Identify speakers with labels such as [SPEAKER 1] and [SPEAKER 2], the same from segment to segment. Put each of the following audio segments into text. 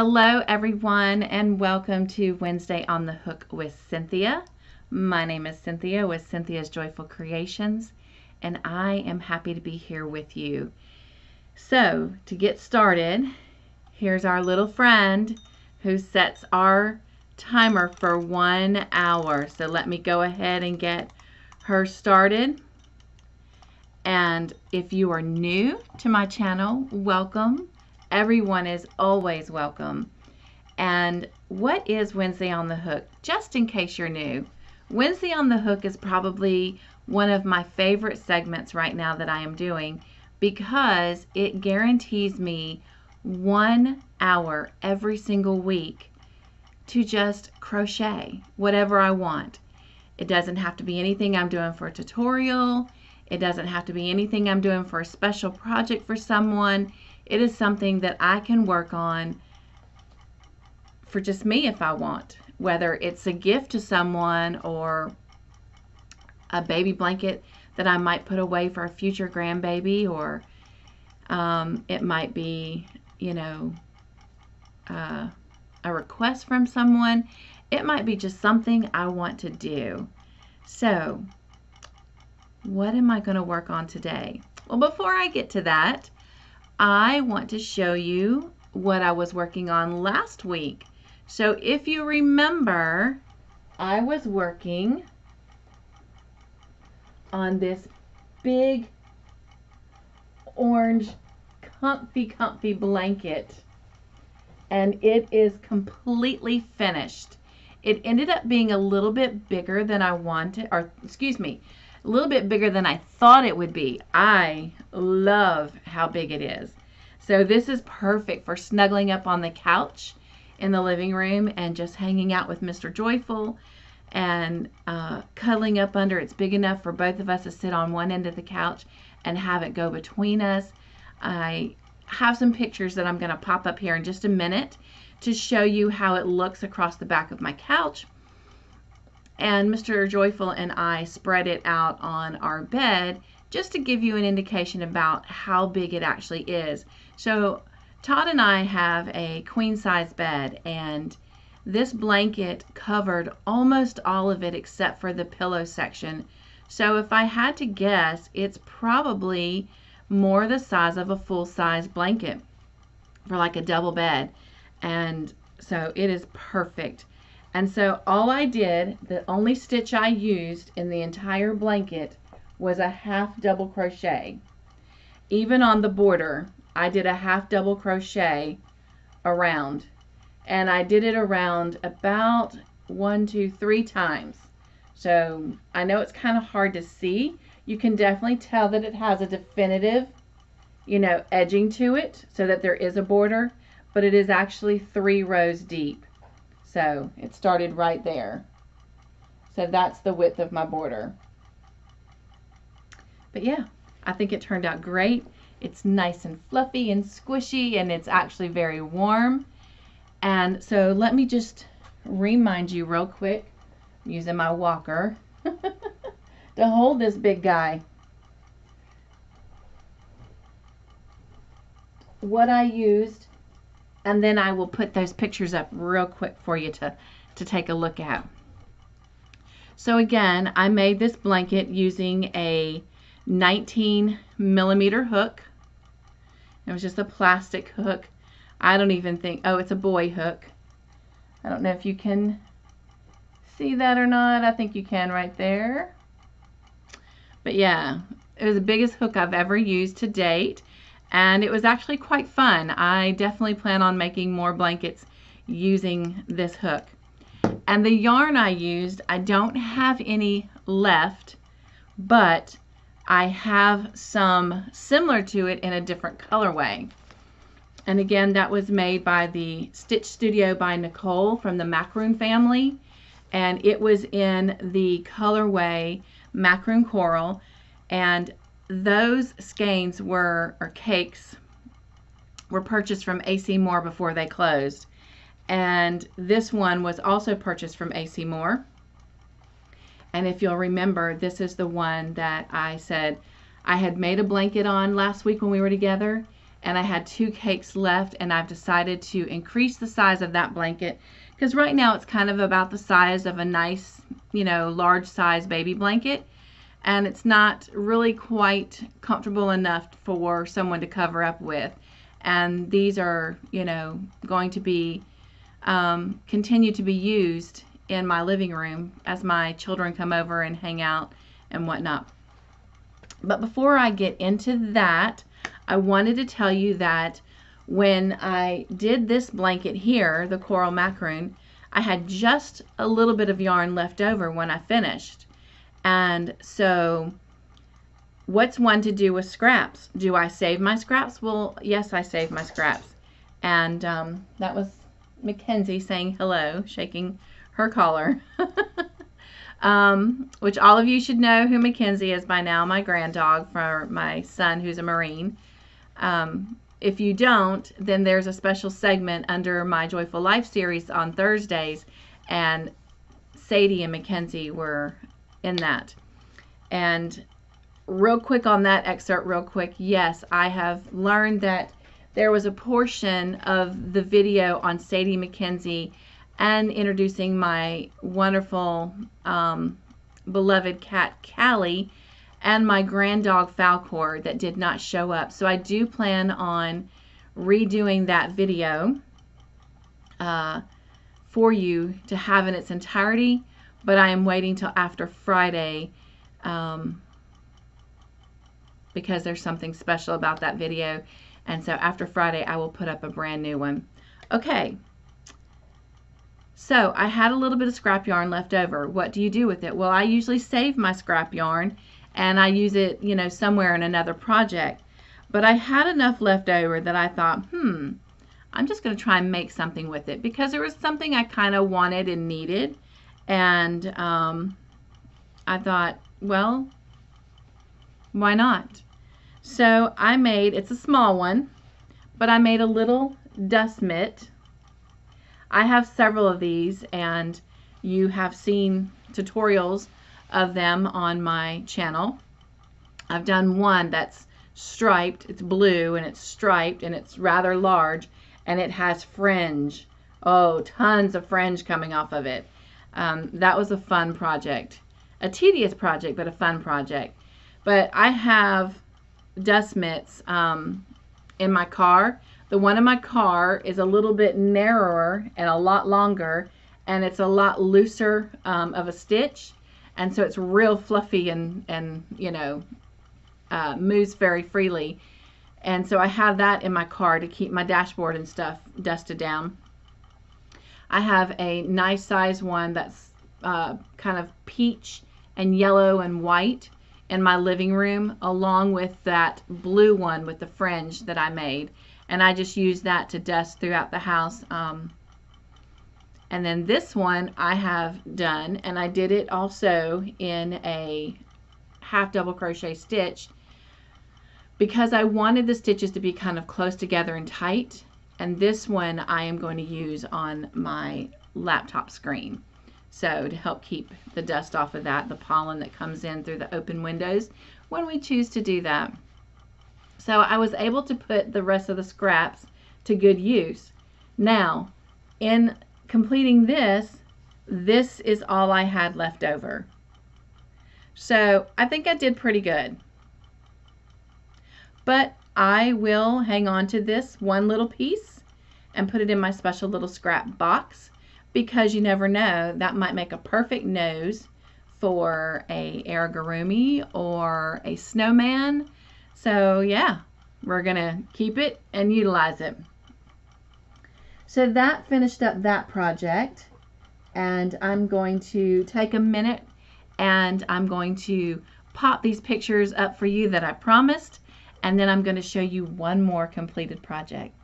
[SPEAKER 1] Hello, everyone, and welcome to Wednesday on the Hook with Cynthia. My name is Cynthia with Cynthia's Joyful Creations, and I am happy to be here with you. So, to get started, here's our little friend who sets our timer for one hour. So, let me go ahead and get her started. And if you are new to my channel, welcome. Everyone is always welcome. And what is Wednesday on the Hook? Just in case you're new, Wednesday on the Hook is probably one of my favorite segments right now that I am doing because it guarantees me one hour every single week to just crochet whatever I want. It doesn't have to be anything I'm doing for a tutorial. It doesn't have to be anything I'm doing for a special project for someone. It is something that I can work on for just me if I want, whether it's a gift to someone or a baby blanket that I might put away for a future grandbaby, or um, it might be, you know, uh, a request from someone. It might be just something I want to do. So, what am I going to work on today? Well, before I get to that, I want to show you what I was working on last week. So if you remember, I was working on this big orange comfy comfy blanket and it is completely finished. It ended up being a little bit bigger than I wanted, or excuse me, a little bit bigger than I thought it would be. I love how big it is. So this is perfect for snuggling up on the couch in the living room and just hanging out with Mr. Joyful and uh, cuddling up under. It's big enough for both of us to sit on one end of the couch and have it go between us. I have some pictures that I'm going to pop up here in just a minute to show you how it looks across the back of my couch and Mr. Joyful and I spread it out on our bed just to give you an indication about how big it actually is. So Todd and I have a queen size bed and this blanket covered almost all of it except for the pillow section. So if I had to guess, it's probably more the size of a full size blanket for like a double bed. And so it is perfect. And so all I did, the only stitch I used in the entire blanket was a half double crochet. Even on the border, I did a half double crochet around. And I did it around about one, two, three times. So I know it's kind of hard to see. You can definitely tell that it has a definitive, you know, edging to it so that there is a border, but it is actually three rows deep. So it started right there. So that's the width of my border. But yeah, I think it turned out great. It's nice and fluffy and squishy and it's actually very warm. And so let me just remind you real quick, I'm using my walker to hold this big guy. What I used and then I will put those pictures up real quick for you to, to take a look at. So again, I made this blanket using a 19 millimeter hook. It was just a plastic hook. I don't even think, oh, it's a Boye hook. I don't know if you can see that or not. I think you can right there. But yeah, it was the biggest hook I've ever used to date and it was actually quite fun. I definitely plan on making more blankets using this hook. And the yarn I used, I don't have any left, but I have some similar to it in a different colorway. And again, that was made by the Stitch Studio by Nicole from the Macaroon family. And it was in the colorway Macaroon Coral. And those skeins were, or cakes, were purchased from AC Moore before they closed. And this one was also purchased from AC Moore. And if you'll remember, this is the one that I said I had made a blanket on last week when we were together. and I had two cakes left and I've decided to increase the size of that blanket because right now it's kind of about the size of a nice, you know, large size baby blanket and it's not really quite comfortable enough for someone to cover up with. And these are, you know, going to be um, continue to be used in my living room as my children come over and hang out and whatnot. But before I get into that, I wanted to tell you that when I did this blanket here, the coral macaroon, I had just a little bit of yarn left over when I finished. And so what's one to do with scraps? Do I save my scraps? Well, yes, I save my scraps. And um, that was Mackenzie saying hello, shaking her collar. um, which all of you should know who Mackenzie is by now, my grand dog for my son who's a Marine. Um, if you don't, then there's a special segment under my Joyful Life series on Thursdays, and Sadie and Mackenzie were in that. And real quick on that excerpt, real quick, yes, I have learned that there was a portion of the video on Sadie Mackenzie and introducing my wonderful um, beloved cat Callie and my grand dog Falcor that did not show up. So I do plan on redoing that video uh, for you to have in its entirety, but I am waiting till after Friday um, because there's something special about that video. And so after Friday, I will put up a brand new one. Okay. So I had a little bit of scrap yarn left over. What do you do with it? Well, I usually save my scrap yarn and I use it, you know, somewhere in another project. But I had enough left over that I thought, hmm, I'm just going to try and make something with it because there was something I kind of wanted and needed. And um, I thought, well, why not? So I made, it's a small one, but I made a little dust mitt. I have several of these and you have seen tutorials of them on my channel. I've done one that's striped, it's blue and it's striped and it's rather large and it has fringe. Oh, tons of fringe coming off of it. Um, that was a fun project. A tedious project, but a fun project. But I have dust mitts um, in my car. The one in my car is a little bit narrower and a lot longer, and it's a lot looser um, of a stitch and so it's real fluffy and and you know uh, moves very freely and so I have that in my car to keep my dashboard and stuff dusted down I have a nice size one that's uh, kind of peach and yellow and white in my living room along with that blue one with the fringe that I made and I just use that to dust throughout the house um, and then this one I have done, and I did it also in a half double crochet stitch because I wanted the stitches to be kind of close together and tight. And this one I am going to use on my laptop screen. So to help keep the dust off of that, the pollen that comes in through the open windows when we choose to do that. So I was able to put the rest of the scraps to good use. Now, in completing this, this is all I had left over. So I think I did pretty good. But I will hang on to this one little piece and put it in my special little scrap box because you never know, that might make a perfect nose for a amigurumi or a snowman. So yeah, we're to keep it and utilize it. So that finished up that project and I'm going to take a minute and I'm going to pop these pictures up for you that I promised and then I'm going to show you one more completed project.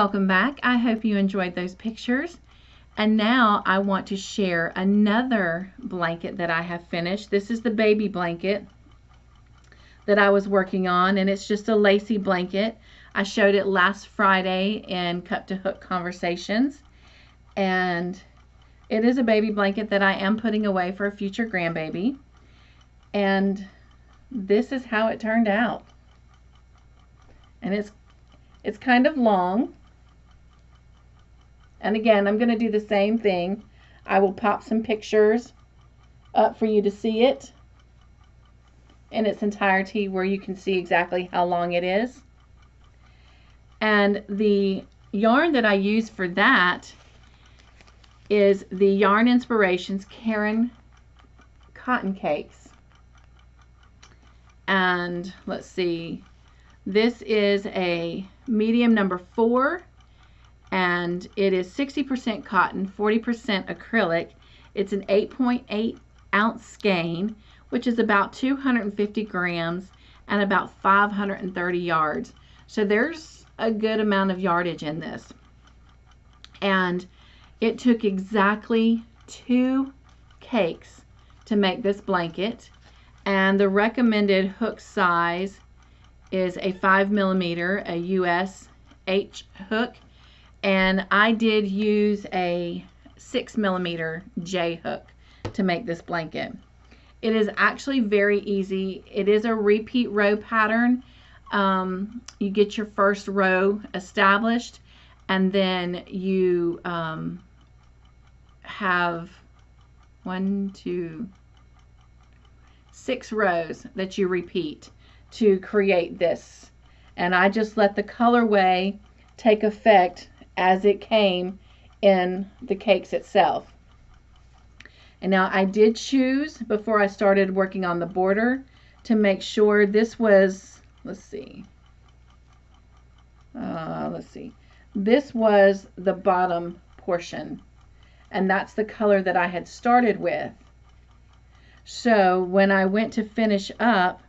[SPEAKER 1] Welcome back. I hope you enjoyed those pictures. And now I want to share another blanket that I have finished. This is the baby blanket that I was working on and it's just a lacy blanket. I showed it last Friday in Cup to Hook Conversations and it is a baby blanket that I am putting away for a future grandbaby and this is how it turned out and it's it's kind of long and again I'm going to do the same thing I will pop some pictures up for you to see it in its entirety where you can see exactly how long it is. And the yarn that I use for that is the Yarn Inspirations Caron Cotton Cakes. And let's see, this is a medium number four and it is 60% cotton, 40% acrylic. It's an 8.8 .8 ounce skein which is about 250 grams and about 530 yards. So there's a good amount of yardage in this. And it took exactly two cakes to make this blanket. And the recommended hook size is a 5 millimeter, a US H hook. And I did use a 6 millimeter J hook to make this blanket. It is actually very easy. It is a repeat row pattern. Um, you get your first row established and then you um, have one, two, six rows that you repeat to create this. And I just let the colorway take effect as it came in the cakes itself. And now I did choose before I started working on the border to make sure this was, let's see, uh, let's see, this was the bottom portion. And that's the color that I had started with. So when I went to finish up,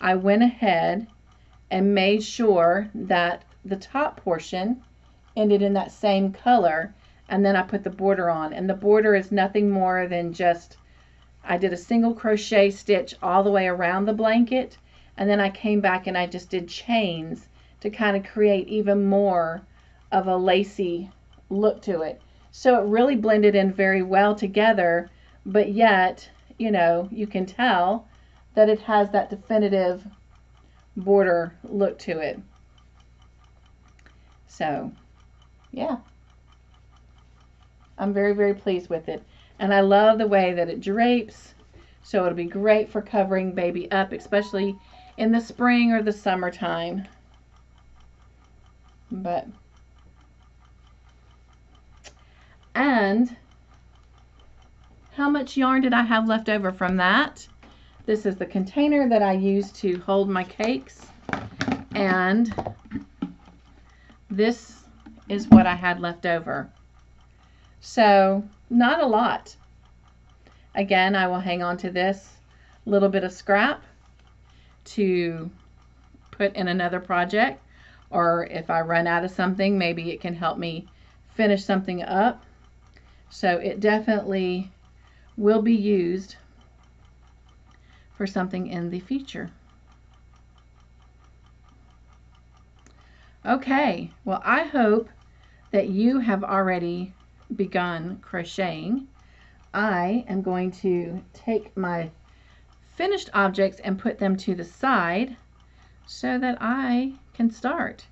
[SPEAKER 1] I went ahead and made sure that the top portion ended in that same color and then I put the border on. And the border is nothing more than just I did a single crochet stitch all the way around the blanket and then I came back and I just did chains to kind of create even more of a lacy look to it. So it really blended in very well together but yet you know you can tell that it has that definitive border look to it. So yeah I'm very, very pleased with it. And I love the way that it drapes. So it'll be great for covering baby up, especially in the spring or the summertime. But, and how much yarn did I have left over from that? This is the container that I use to hold my cakes. And this is what I had left over. So not a lot. Again, I will hang on to this little bit of scrap to put in another project or if I run out of something, maybe it can help me finish something up. So it definitely will be used for something in the future. Okay, well I hope that you have already begun crocheting, I am going to take my finished objects and put them to the side so that I can start.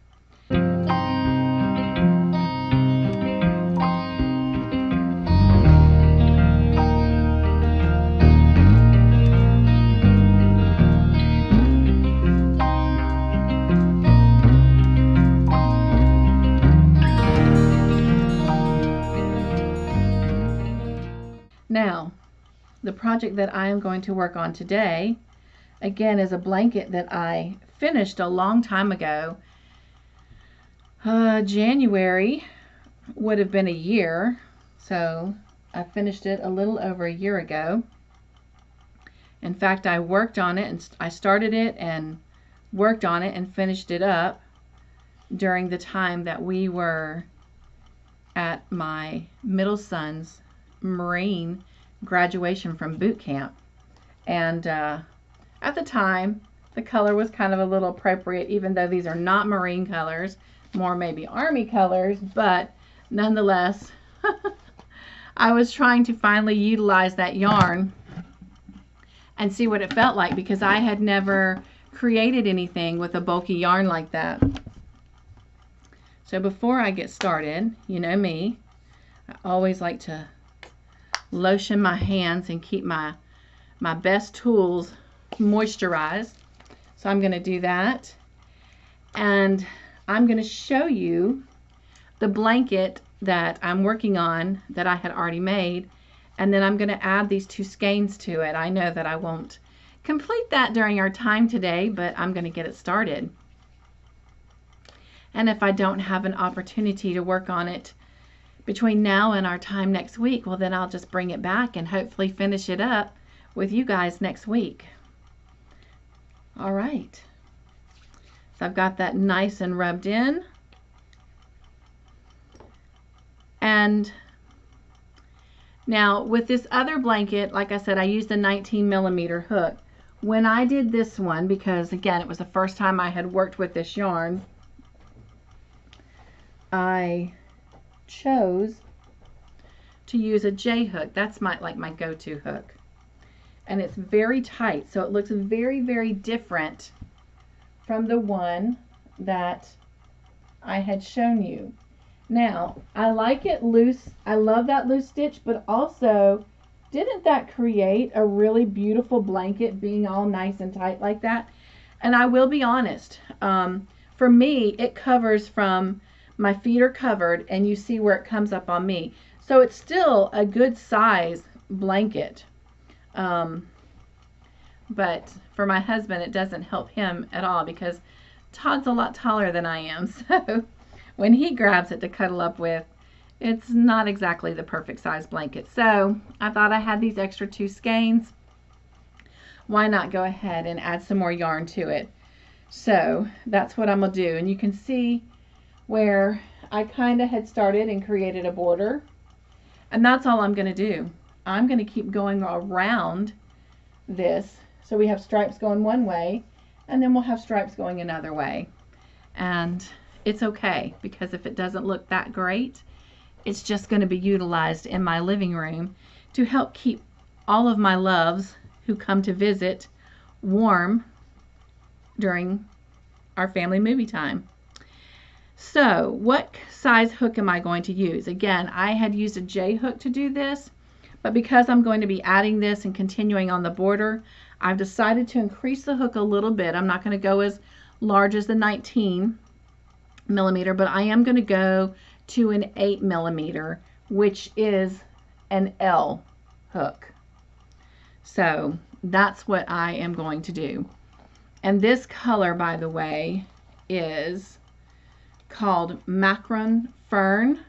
[SPEAKER 1] Project that I am going to work on today, again, is a blanket that I finished a long time ago. Uh, January would have been a year, so I finished it a little over a year ago. In fact, I worked on it and I started it and worked on it and finished it up during the time that we were at my middle son's Marine graduation from boot camp. And uh, at the time, the color was kind of a little appropriate, even though these are not Marine colors, more maybe Army colors, but nonetheless, I was trying to finally utilize that yarn and see what it felt like because I had never created anything with a bulky yarn like that. So before I get started, you know me, I always like to lotion my hands and keep my my best tools moisturized. So I'm going to do that. And I'm going to show you the blanket that I'm working on that I had already made. And then I'm going to add these two skeins to it. I know that I won't complete that during our time today, but I'm going to get it started. And if I don't have an opportunity to work on it between now and our time next week, well, then I'll just bring it back and hopefully finish it up with you guys next week. All right. So I've got that nice and rubbed in. And now with this other blanket, like I said, I used a 19 millimeter hook. When I did this one, because again, it was the first time I had worked with this yarn, I chose to use a J hook. That's my like my go-to hook. And it's very tight, so it looks very, very different from the one that I had shown you. Now, I like it loose. I love that loose stitch, but also, didn't that create a really beautiful blanket being all nice and tight like that? And I will be honest, um, for me, it covers from my feet are covered and you see where it comes up on me. So it's still a good size blanket. Um, but for my husband, it doesn't help him at all because Todd's a lot taller than I am. So when he grabs it to cuddle up with, it's not exactly the perfect size blanket. So I thought I had these extra two skeins. Why not go ahead and add some more yarn to it? So that's what I'm going to do. And you can see where I kind of had started and created a border. And that's all I'm going to do. I'm going to keep going around this. So we have stripes going one way, and then we'll have stripes going another way. And it's okay, because if it doesn't look that great, it's just going to be utilized in my living room to help keep all of my loves who come to visit warm during our family movie time. So what size hook am I going to use? Again, I had used a J hook to do this, but because I'm going to be adding this and continuing on the border, I've decided to increase the hook a little bit. I'm not going to go as large as the 19 millimeter, but I am going to go to an 8 millimeter, which is an L hook. So that's what I am going to do. And this color, by the way, is called Macaroon Fern.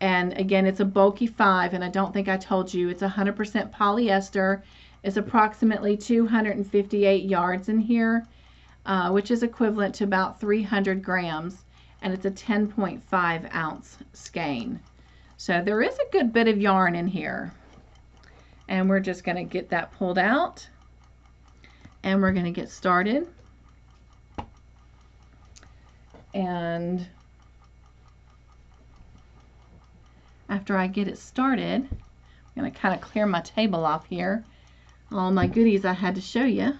[SPEAKER 1] And again, it's a bulky five, and I don't think I told you, it's 100% polyester. It's approximately 258 yards in here, uh, which is equivalent to about 300 grams, and it's a 10.5 ounce skein. So there is a good bit of yarn in here. And we're just going to get that pulled out, and we're going to get started and after I get it started, I'm going to kind of clear my table off here. All my goodies I had to show you.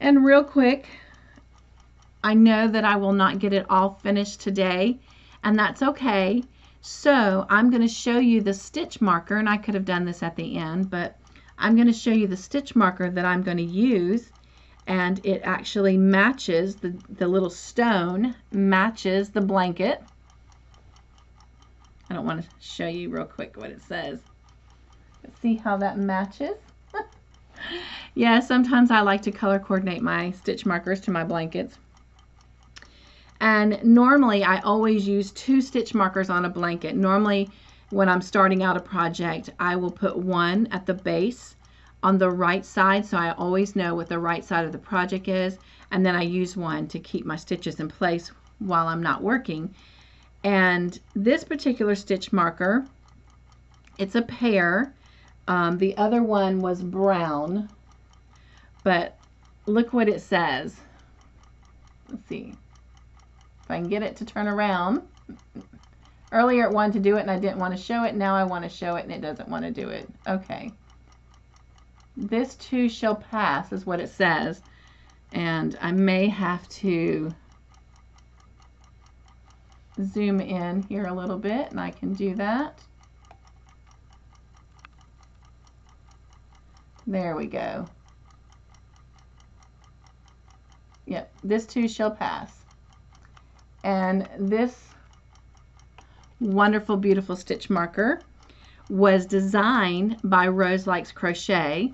[SPEAKER 1] And real quick, I know that I will not get it all finished today, and that's okay. So I'm going to show you the stitch marker, and I could have done this at the end, but I'm going to show you the stitch marker that I'm going to use and it actually matches the, the little stone matches the blanket. I don't want to show you real quick what it says. Let's see how that matches. yeah, sometimes I like to color coordinate my stitch markers to my blankets. And normally I always use two stitch markers on a blanket. Normally when I'm starting out a project, I will put one at the base on the right side so I always know what the right side of the project is and then I use one to keep my stitches in place while I'm not working. And this particular stitch marker it's a pair um, the other one was brown but look what it says. Let's see. If I can get it to turn around. Earlier it wanted to do it and I didn't want to show it. Now I want to show it and it doesn't want to do it. Okay this too shall pass is what it says. And I may have to zoom in here a little bit and I can do that. There we go. Yep, this too shall pass. And this wonderful, beautiful stitch marker was designed by Rose Likes Crochet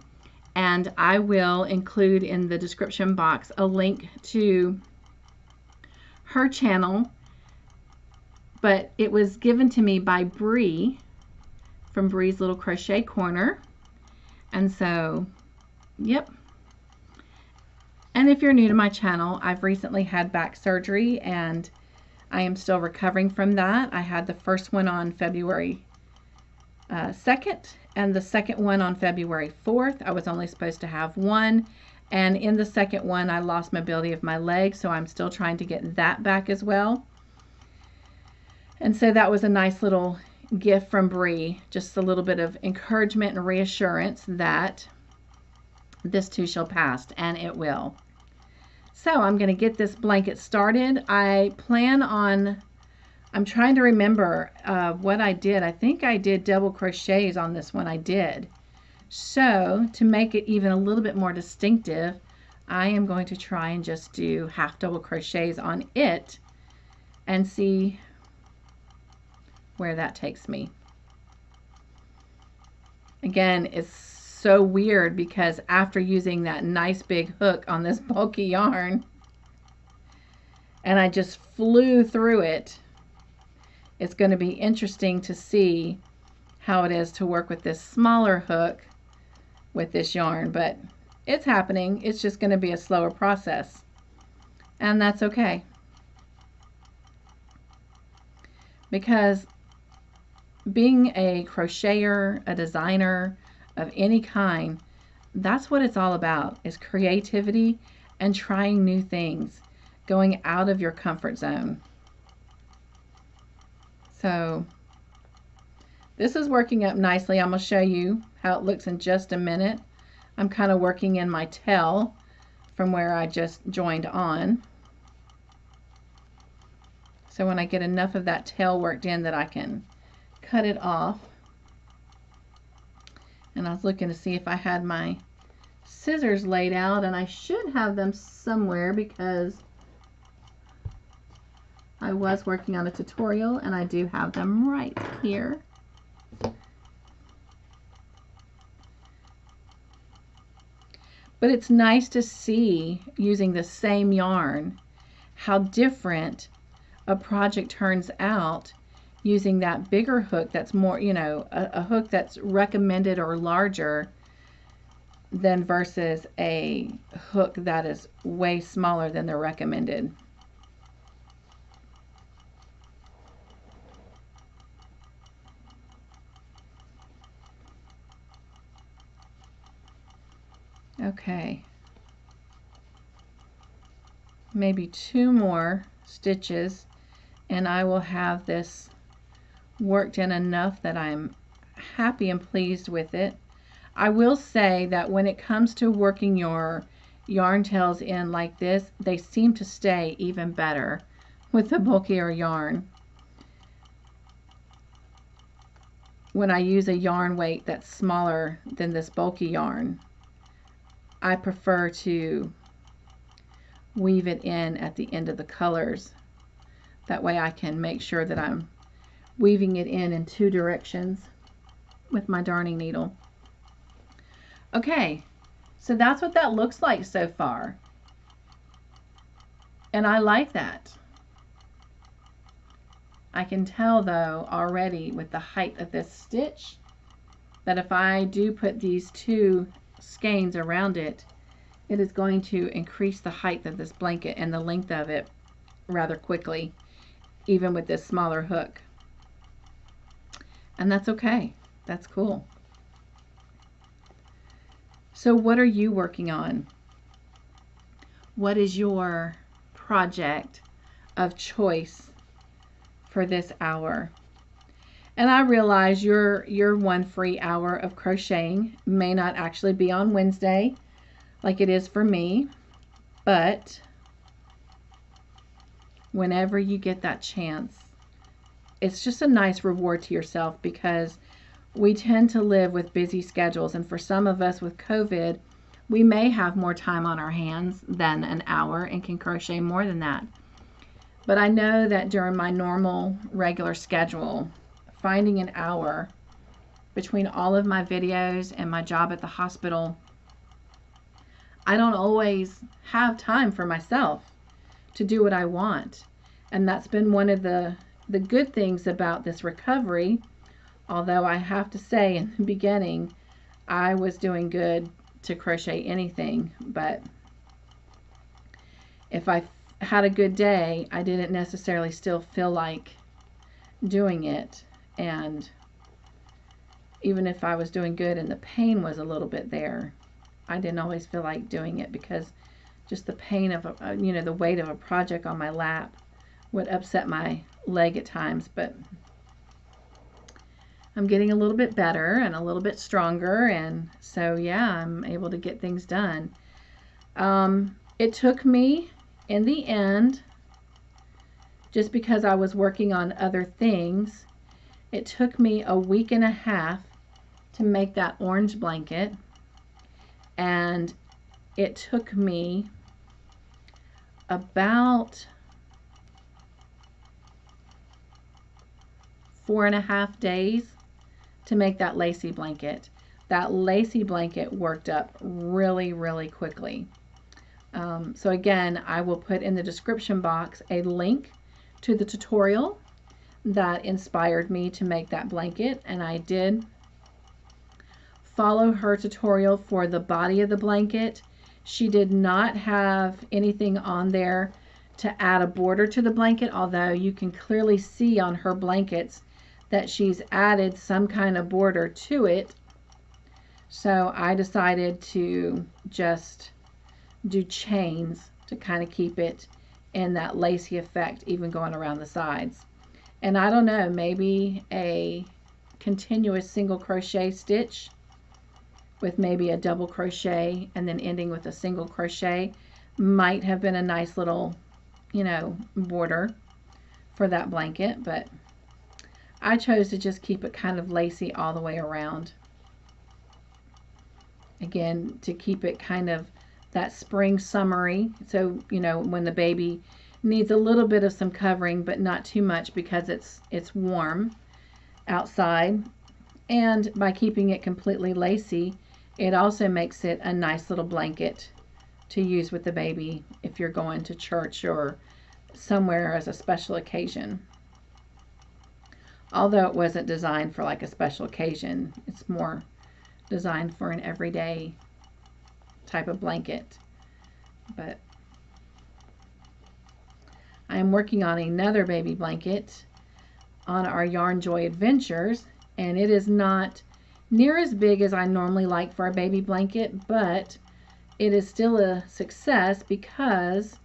[SPEAKER 1] and I will include in the description box a link to her channel. But it was given to me by Bree from Bree's Little Crochet Corner. And so yep. And if you're new to my channel I've recently had back surgery and I am still recovering from that. I had the first one on February uh, 2nd and the second one on February 4th. I was only supposed to have one. And in the second one, I lost mobility of my leg, so I'm still trying to get that back as well. And so that was a nice little gift from Bree, just a little bit of encouragement and reassurance that this too shall pass, and it will. So I'm going to get this blanket started. I plan on I'm trying to remember uh, what I did. I think I did double crochets on this one. I did. So to make it even a little bit more distinctive, I am going to try and just do half double crochets on it and see where that takes me. Again, it's so weird because after using that nice big hook on this bulky yarn and I just flew through it it's going to be interesting to see how it is to work with this smaller hook with this yarn, but it's happening. It's just going to be a slower process, and that's okay. Because being a crocheter, a designer of any kind, that's what it's all about, is creativity and trying new things, going out of your comfort zone. So this is working up nicely. I'm going to show you how it looks in just a minute. I'm kind of working in my tail from where I just joined on. So when I get enough of that tail worked in that I can cut it off. And I was looking to see if I had my scissors laid out and I should have them somewhere because I was working on a tutorial and I do have them right here. But it's nice to see using the same yarn how different a project turns out using that bigger hook that's more, you know, a, a hook that's recommended or larger than versus a hook that is way smaller than the recommended. Okay. Maybe two more stitches and I will have this worked in enough that I'm happy and pleased with it. I will say that when it comes to working your yarn tails in like this, they seem to stay even better with the bulkier yarn. When I use a yarn weight that's smaller than this bulky yarn. I prefer to weave it in at the end of the colors. That way I can make sure that I'm weaving it in in two directions with my darning needle. Okay, so that's what that looks like so far. And I like that. I can tell though already with the height of this stitch that if I do put these two skeins around it, it is going to increase the height of this blanket and the length of it rather quickly, even with this smaller hook. And that's okay. That's cool. So what are you working on? What is your project of choice for this hour? And I realize your your one free hour of crocheting may not actually be on Wednesday like it is for me, but whenever you get that chance, it's just a nice reward to yourself because we tend to live with busy schedules and for some of us with COVID, we may have more time on our hands than an hour and can crochet more than that. But I know that during my normal regular schedule, finding an hour between all of my videos and my job at the hospital, I don't always have time for myself to do what I want. And that's been one of the, the good things about this recovery. Although I have to say, in the beginning, I was doing good to crochet anything, but if I had a good day, I didn't necessarily still feel like doing it and even if I was doing good and the pain was a little bit there, I didn't always feel like doing it because just the pain of, a, uh, you know, the weight of a project on my lap would upset my leg at times. But I'm getting a little bit better and a little bit stronger. And so, yeah, I'm able to get things done. Um, it took me, in the end, just because I was working on other things, it took me a week and a half to make that orange blanket and it took me about four and a half days to make that lacy blanket. That lacy blanket worked up really, really quickly. Um, so again, I will put in the description box a link to the tutorial that inspired me to make that blanket and I did follow her tutorial for the body of the blanket. She did not have anything on there to add a border to the blanket, although you can clearly see on her blankets that she's added some kind of border to it. So I decided to just do chains to kind of keep it in that lacy effect, even going around the sides and I don't know maybe a continuous single crochet stitch with maybe a double crochet and then ending with a single crochet might have been a nice little you know border for that blanket but I chose to just keep it kind of lacy all the way around. Again to keep it kind of that spring summery. So you know when the baby needs a little bit of some covering but not too much because it's it's warm outside. And by keeping it completely lacy it also makes it a nice little blanket to use with the baby if you're going to church or somewhere as a special occasion. Although it wasn't designed for like a special occasion it's more designed for an everyday type of blanket. But I am working on another baby blanket on our Yarn Joy Adventures, and it is not near as big as I normally like for a baby blanket, but it is still a success because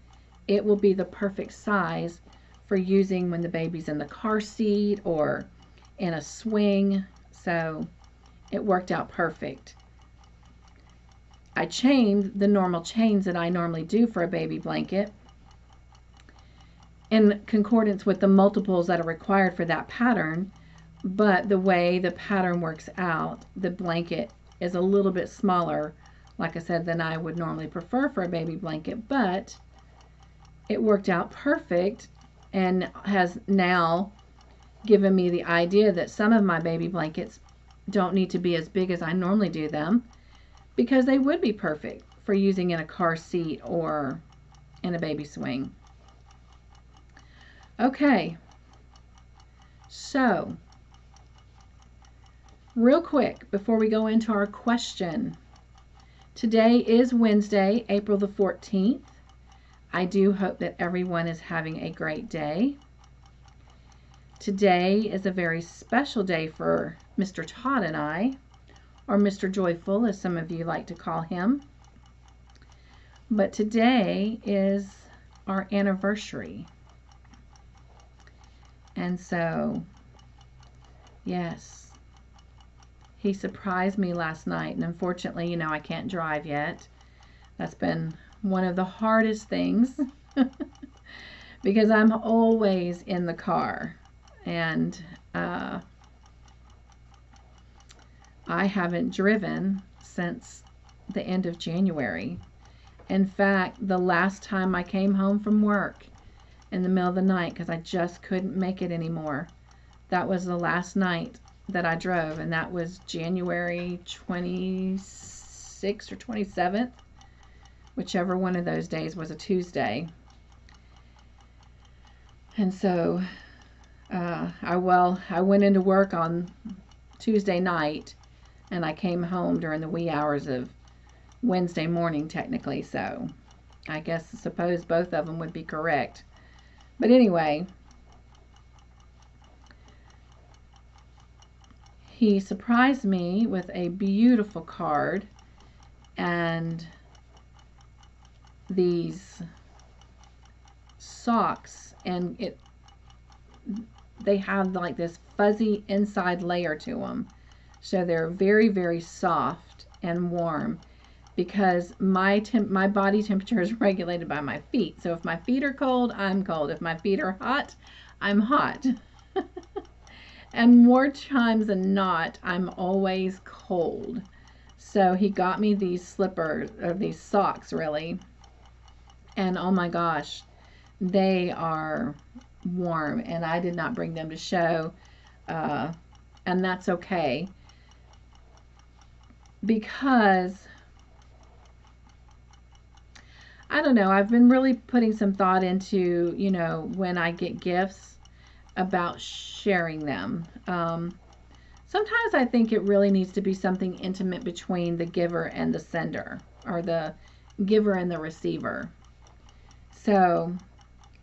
[SPEAKER 1] it will be the perfect size for using when the baby's in the car seat or in a swing. So it worked out perfect. I chained the normal chains that I normally do for a baby blanket in concordance with the multiples that are required for that pattern, but the way the pattern works out, the blanket is a little bit smaller, like I said, than I would normally prefer for a baby blanket, but it worked out perfect and has now given me the idea that some of my baby blankets don't need to be as big as I normally do them because they would be perfect for using in a car seat or in a baby swing. Okay. So, real quick before we go into our question, Today is Wednesday, April the 14th. I do hope that everyone is having a great day. Today is a very special day for Mr. Todd and I, or Mr. Joyful, as some of you like to call him. But today is our anniversary. And so, yes, he surprised me last night. And unfortunately, you know, I can't drive yet. That's been one of the hardest things because I'm always in the car. And uh, I haven't driven since the end of January. In fact, the last time I came home from work in the middle of the night because I just couldn't make it anymore, that was the last night that I drove, and that was January 26th or 27th, whichever one of those days was a Tuesday. And so, uh, I well, I went into work on Tuesday night, and I came home during the wee hours of Wednesday morning, technically. So, I guess suppose both of them would be correct. But anyway, he surprised me with a beautiful card and these socks and it they have like this fuzzy inside layer to them so they're very very soft and warm because my temp my body temperature is regulated by my feet so if my feet are cold I'm cold if my feet are hot I'm hot and more times than not, I'm always cold. So he got me these slippers, or these socks, really. And oh my gosh, they are warm. And I did not bring them to show. Uh, and that's okay. Because, I don't know, I've been really putting some thought into, you know, when I get gifts about sharing them. Um, sometimes I think it really needs to be something intimate between the giver and the sender, or the giver and the receiver. So,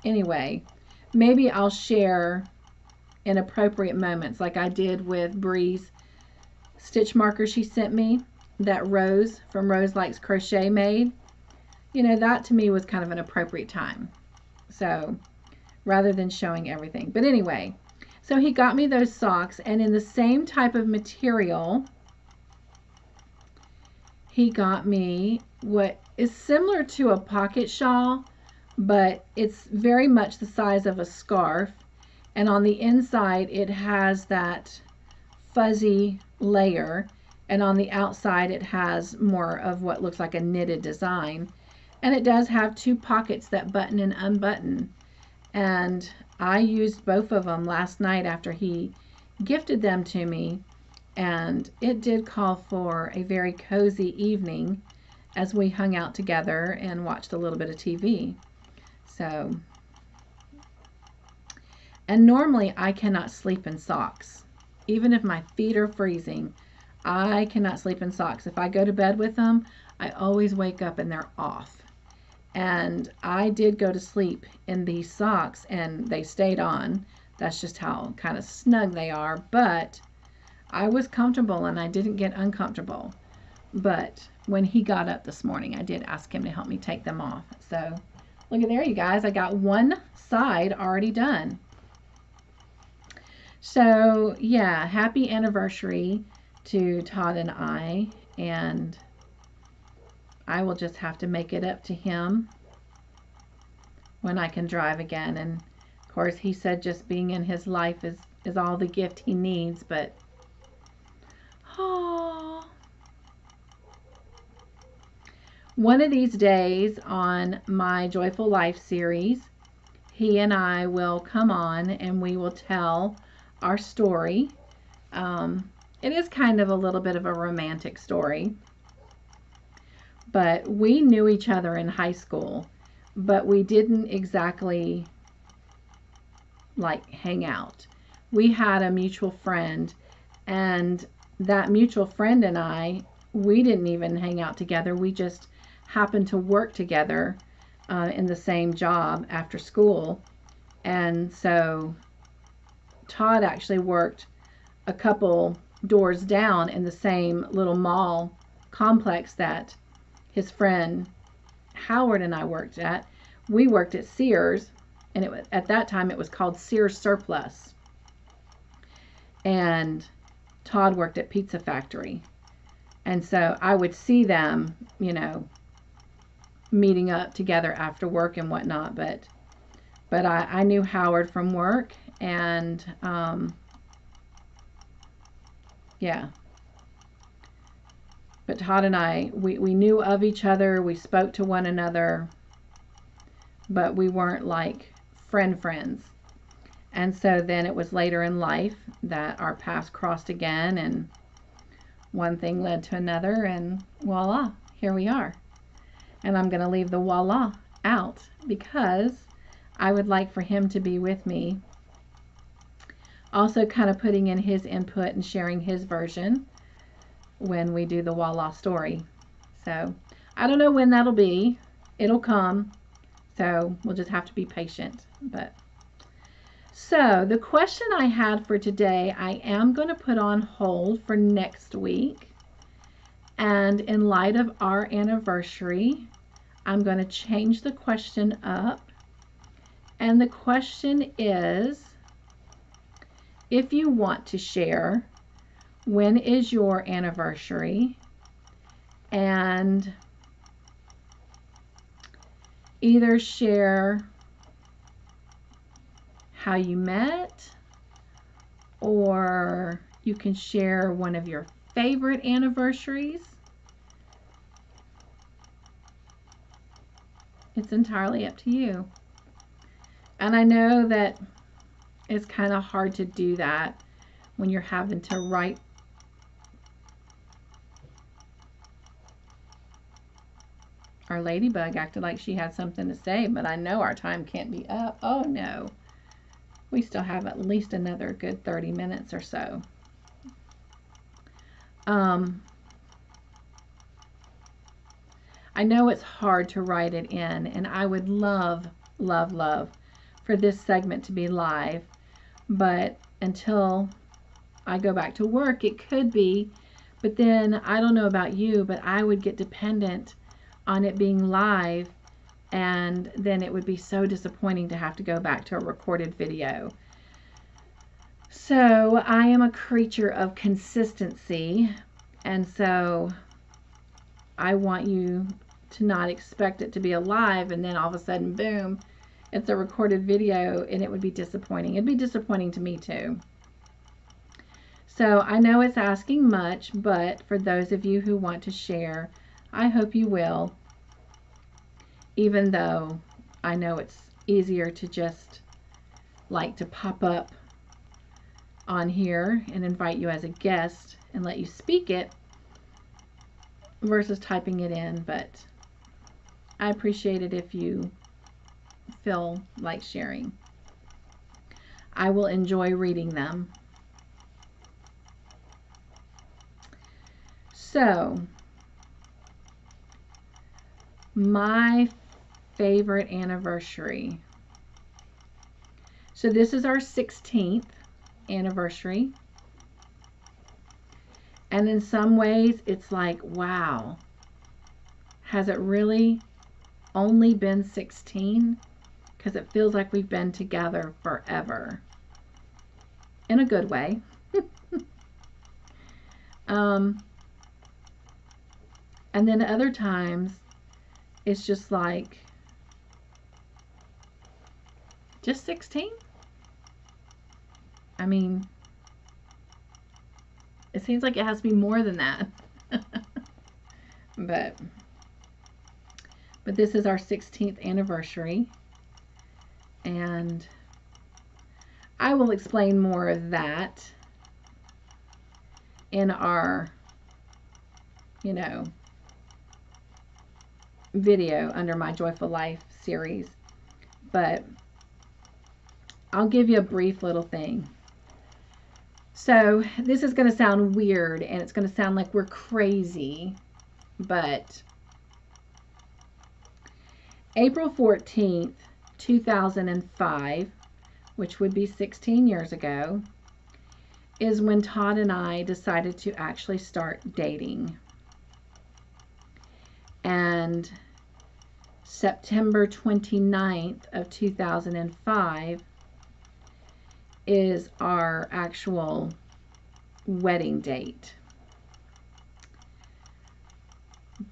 [SPEAKER 1] anyway, maybe I'll share in appropriate moments, like I did with Bree's stitch marker she sent me, that Rose from Rose Likes Crochet made. You know, that to me was kind of an appropriate time. So, rather than showing everything. But anyway, so he got me those socks and in the same type of material, he got me what is similar to a pocket shawl, but it's very much the size of a scarf. And on the inside, it has that fuzzy layer. And on the outside, it has more of what looks like a knitted design. And it does have two pockets that button and unbutton and I used both of them last night after he gifted them to me and it did call for a very cozy evening as we hung out together and watched a little bit of TV. So, and normally I cannot sleep in socks. Even if my feet are freezing, I cannot sleep in socks. If I go to bed with them, I always wake up and they're off and I did go to sleep in these socks and they stayed on. That's just how kind of snug they are, but I was comfortable and I didn't get uncomfortable. But when he got up this morning, I did ask him to help me take them off. So look at there, you guys. I got one side already done. So yeah, happy anniversary to Todd and I. And I will just have to make it up to him when I can drive again. And of course, he said just being in his life is, is all the gift he needs, but oh. One of these days on my Joyful Life series, he and I will come on and we will tell our story. Um, it is kind of a little bit of a romantic story but we knew each other in high school, but we didn't exactly like hang out. We had a mutual friend, and that mutual friend and I we didn't even hang out together. We just happened to work together uh, in the same job after school. And so Todd actually worked a couple doors down in the same little mall complex that his friend Howard and I worked at. We worked at Sears, and it was, at that time it was called Sears Surplus. And Todd worked at Pizza Factory. And so I would see them, you know, meeting up together after work and whatnot. But but I, I knew Howard from work and um, yeah. But Todd and I, we, we knew of each other, we spoke to one another, but we weren't like friend friends. And so then it was later in life that our paths crossed again, and one thing led to another, and voila, here we are. And I'm going to leave the voila out because I would like for him to be with me. Also, kind of putting in his input and sharing his version when we do the voila story. So, I don't know when that'll be. It'll come. So, we'll just have to be patient. But so, the question I had for today, I am going to put on hold for next week. And in light of our anniversary, I'm going to change the question up. And the question is if you want to share, when is your anniversary? And either share how you met or you can share one of your favorite anniversaries It's entirely up to you. And I know that it's kind of hard to do that when you're having to write Our ladybug acted like she had something to say, but I know our time can't be up. Oh no. We still have at least another good 30 minutes or so. Um, I know it's hard to write it in, and I would love, love, love for this segment to be live, but until I go back to work, it could be. But then I don't know about you, but I would get dependent on it being live, and then it would be so disappointing to have to go back to a recorded video. So I am a creature of consistency, and so I want you to not expect it to be alive and then all of a sudden, boom, it's a recorded video and it would be disappointing. It'd be disappointing to me too. So I know it's asking much, but for those of you who want to share, I hope you will. Even though I know it's easier to just like to pop up on here and invite you as a guest and let you speak it versus typing it in, but I appreciate it if you feel like sharing. I will enjoy reading them. So, my favorite anniversary. So this is our 16th anniversary. And in some ways, it's like, wow, has it really only been 16 because it feels like we've been together forever in a good way. um, and then other times it's just like just 16 I mean it seems like it has to be more than that but but this is our 16th anniversary. And I will explain more of that in our, you know, video under my Joyful Life series. But I'll give you a brief little thing. So this is going to sound weird and it's going to sound like we're crazy, but April 14th, 2005, which would be 16 years ago, is when Todd and I decided to actually start dating. And September 29th of 2005 is our actual wedding date.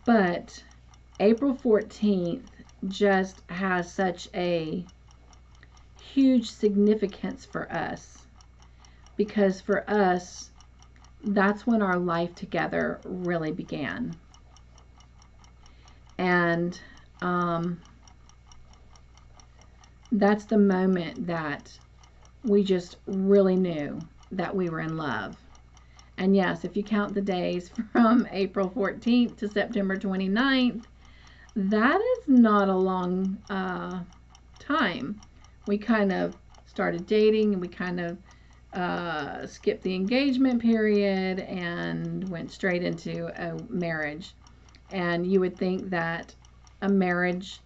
[SPEAKER 1] But April 14th just has such a huge significance for us because for us, that's when our life together really began. And um, that's the moment that we just really knew that we were in love. And yes, if you count the days from April 14th to September 29th, that is not a long uh, time. We kind of started dating and we kind of uh, skipped the engagement period and went straight into a marriage. And you would think that a marriage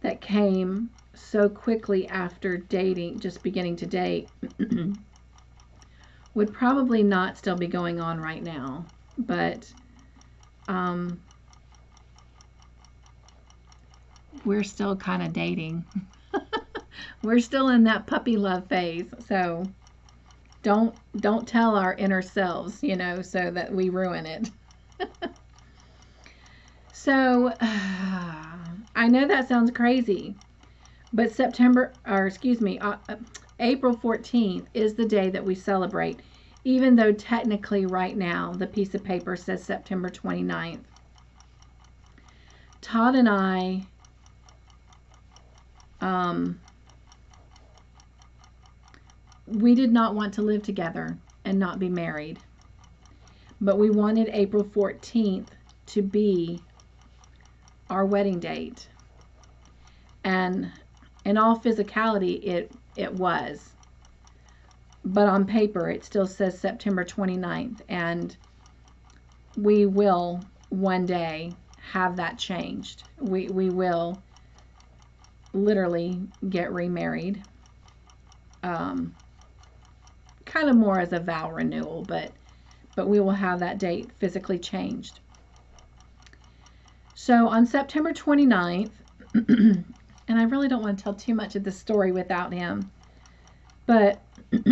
[SPEAKER 1] that came so quickly after dating, just beginning to date, would probably not still be going on right now. But um, we're still kind of dating. we're still in that puppy love phase. So don't don't tell our inner selves, you know, so that we ruin it. so uh, I know that sounds crazy, but September or excuse me, uh, uh April 14th is the day that we celebrate, even though technically right now the piece of paper says September 29th. Todd and I um, we did not want to live together and not be married. But we wanted April 14th to be our wedding date. And in all physicality, it, it was. But on paper, it still says September 29th. And we will one day have that changed. We, we will literally get remarried. Um, kind of more as a vow renewal, but but we will have that date physically changed. So on September 29th, and I really don't want to tell too much of the story without him, but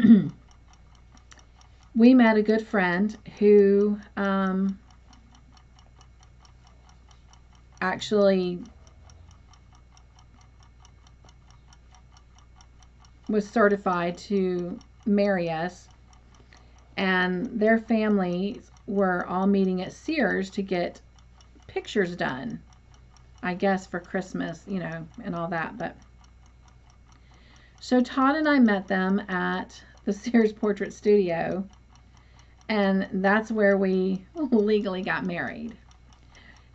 [SPEAKER 1] we met a good friend who um, actually was certified to marry us. And their families were all meeting at Sears to get pictures done. I guess for Christmas, you know, and all that. But so Todd and I met them at the Sears Portrait Studio, and that's where we legally got married.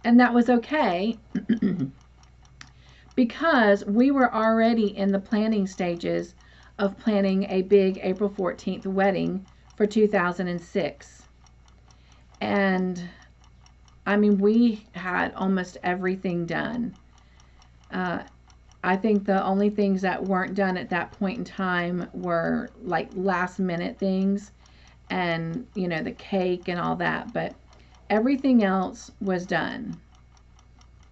[SPEAKER 1] And that was okay because we were already in the planning stages of planning a big April 14th wedding for 2006. And I mean, we had almost everything done. Uh, I think the only things that weren't done at that point in time were like last minute things and, you know, the cake and all that. But everything else was done.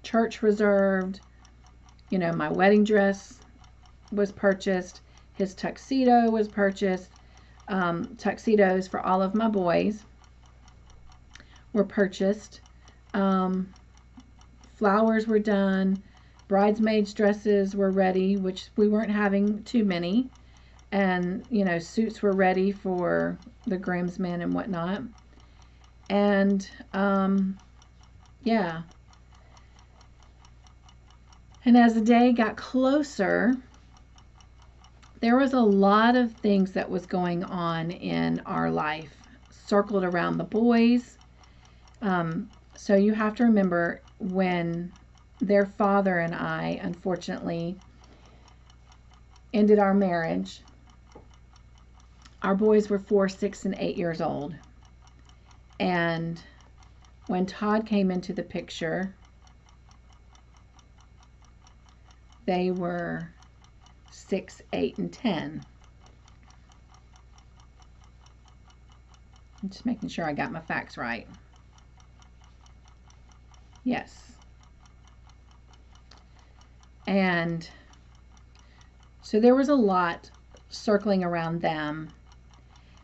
[SPEAKER 1] Church reserved, you know, my wedding dress was purchased. His tuxedo was purchased. Um, tuxedos for all of my boys were purchased. Um, flowers were done. Bridesmaids' dresses were ready, which we weren't having too many. And, you know, suits were ready for the groomsmen and whatnot. And, um, yeah. And as the day got closer, there was a lot of things that was going on in our life circled around the boys. Um, so you have to remember when their father and I, unfortunately, ended our marriage, our boys were four, six, and eight years old. And when Todd came into the picture, they were six, eight, and ten. I'm just making sure I got my facts right. Yes. And so there was a lot circling around them.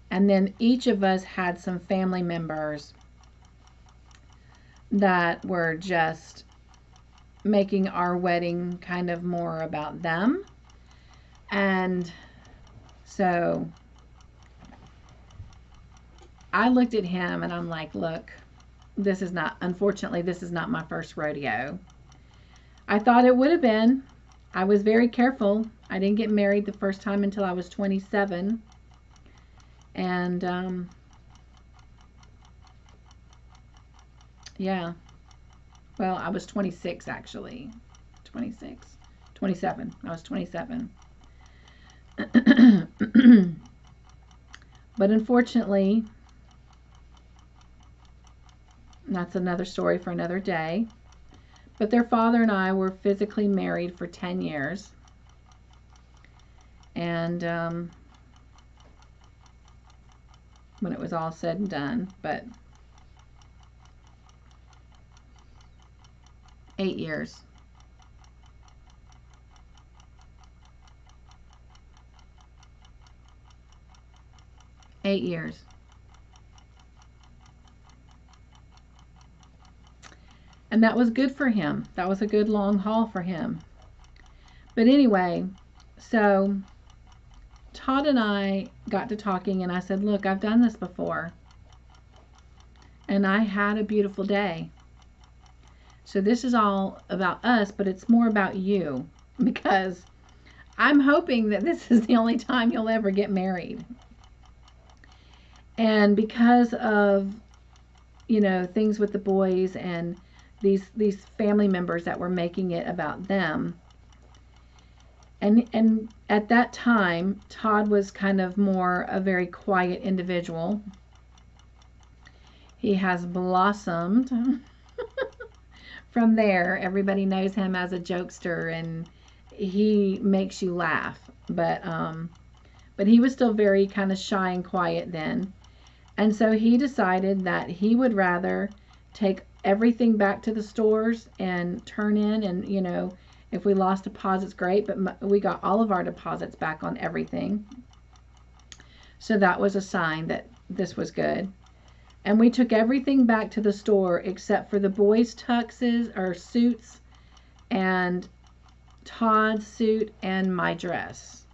[SPEAKER 1] And then each of us had some family members that were just making our wedding kind of more about them. And so I looked at him and I'm like, look, this is not, unfortunately, this is not my first rodeo. I thought it would have been. I was very careful. I didn't get married the first time until I was 27. And, um, yeah. Well, I was 26 actually. 26. 27. I was 27. but unfortunately, that's another story for another day. But their father and I were physically married for 10 years. And um, when it was all said and done, but eight years. Eight years. And that was good for him. That was a good long haul for him. But anyway, so Todd and I got to talking, and I said, Look, I've done this before. And I had a beautiful day. So this is all about us, but it's more about you because I'm hoping that this is the only time you'll ever get married. And because of, you know, things with the boys and these these family members that were making it about them. And and at that time, Todd was kind of more a very quiet individual. He has blossomed from there. Everybody knows him as a jokester and he makes you laugh. But um but he was still very kind of shy and quiet then. And so he decided that he would rather take everything back to the stores and turn in and you know if we lost deposits great but we got all of our deposits back on everything. So that was a sign that this was good. And we took everything back to the store except for the boys tuxes or suits and Todd's suit and my dress.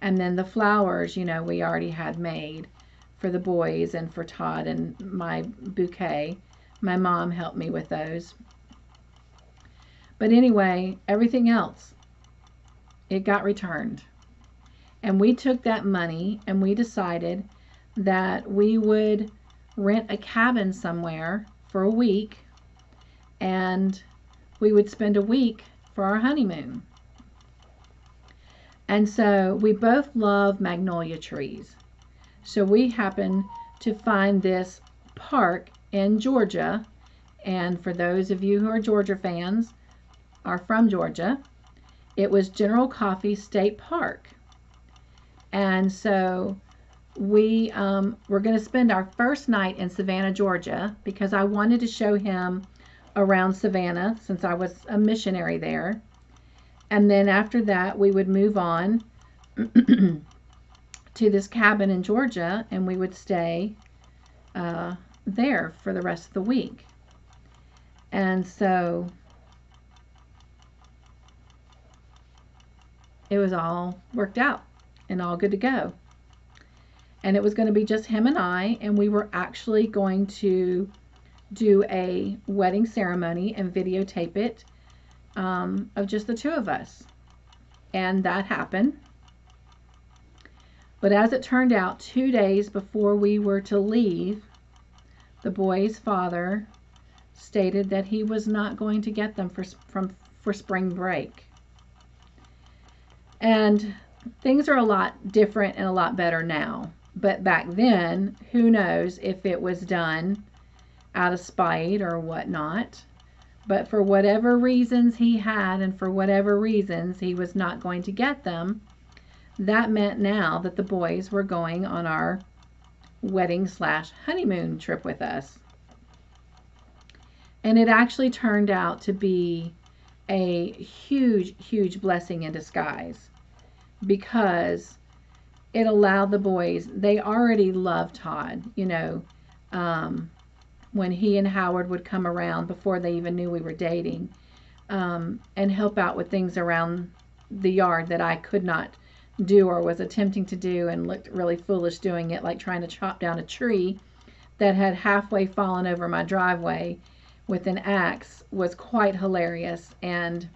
[SPEAKER 1] And then the flowers you know we already had made for the boys and for Todd and my bouquet. My mom helped me with those. But anyway, everything else, it got returned. And we took that money and we decided that we would rent a cabin somewhere for a week and we would spend a week for our honeymoon. And so we both love magnolia trees. So we happened to find this park in Georgia. And for those of you who are Georgia fans, are from Georgia, it was General Coffee State Park. And so we um, were going to spend our first night in Savannah, Georgia, because I wanted to show him around Savannah since I was a missionary there. And then after that, we would move on to this cabin in Georgia and we would stay uh, there for the rest of the week. And so it was all worked out and all good to go. And it was going to be just him and I, and we were actually going to do a wedding ceremony and videotape it um, of just the two of us. And that happened. But as it turned out, two days before we were to leave, the boy's father stated that he was not going to get them for, from, for spring break. And things are a lot different and a lot better now. but back then, who knows if it was done out of spite or whatnot. But for whatever reasons he had, and for whatever reasons he was not going to get them, that meant now that the boys were going on our wedding slash honeymoon trip with us. And it actually turned out to be a huge, huge blessing in disguise because it allowed the boys, they already loved Todd, you know. Um, when he and Howard would come around before they even knew we were dating um, and help out with things around the yard that I could not do or was attempting to do and looked really foolish doing it, like trying to chop down a tree that had halfway fallen over my driveway with an axe, was quite hilarious. And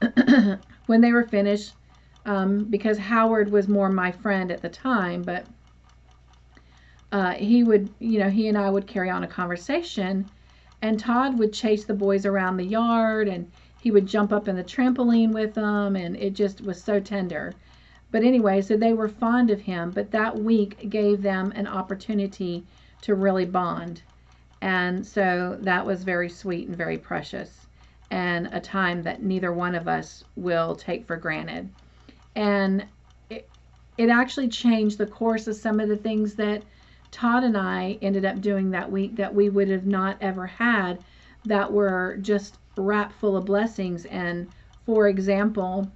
[SPEAKER 1] when they were finished, um, because Howard was more my friend at the time, but uh, he would, you know, he and I would carry on a conversation, and Todd would chase the boys around the yard, and he would jump up in the trampoline with them, and it just was so tender. But anyway, so they were fond of him, but that week gave them an opportunity to really bond. And so that was very sweet and very precious, and a time that neither one of us will take for granted. And it, it actually changed the course of some of the things that Todd and I ended up doing that week that we would have not ever had that were just wrapped full of blessings. And for example,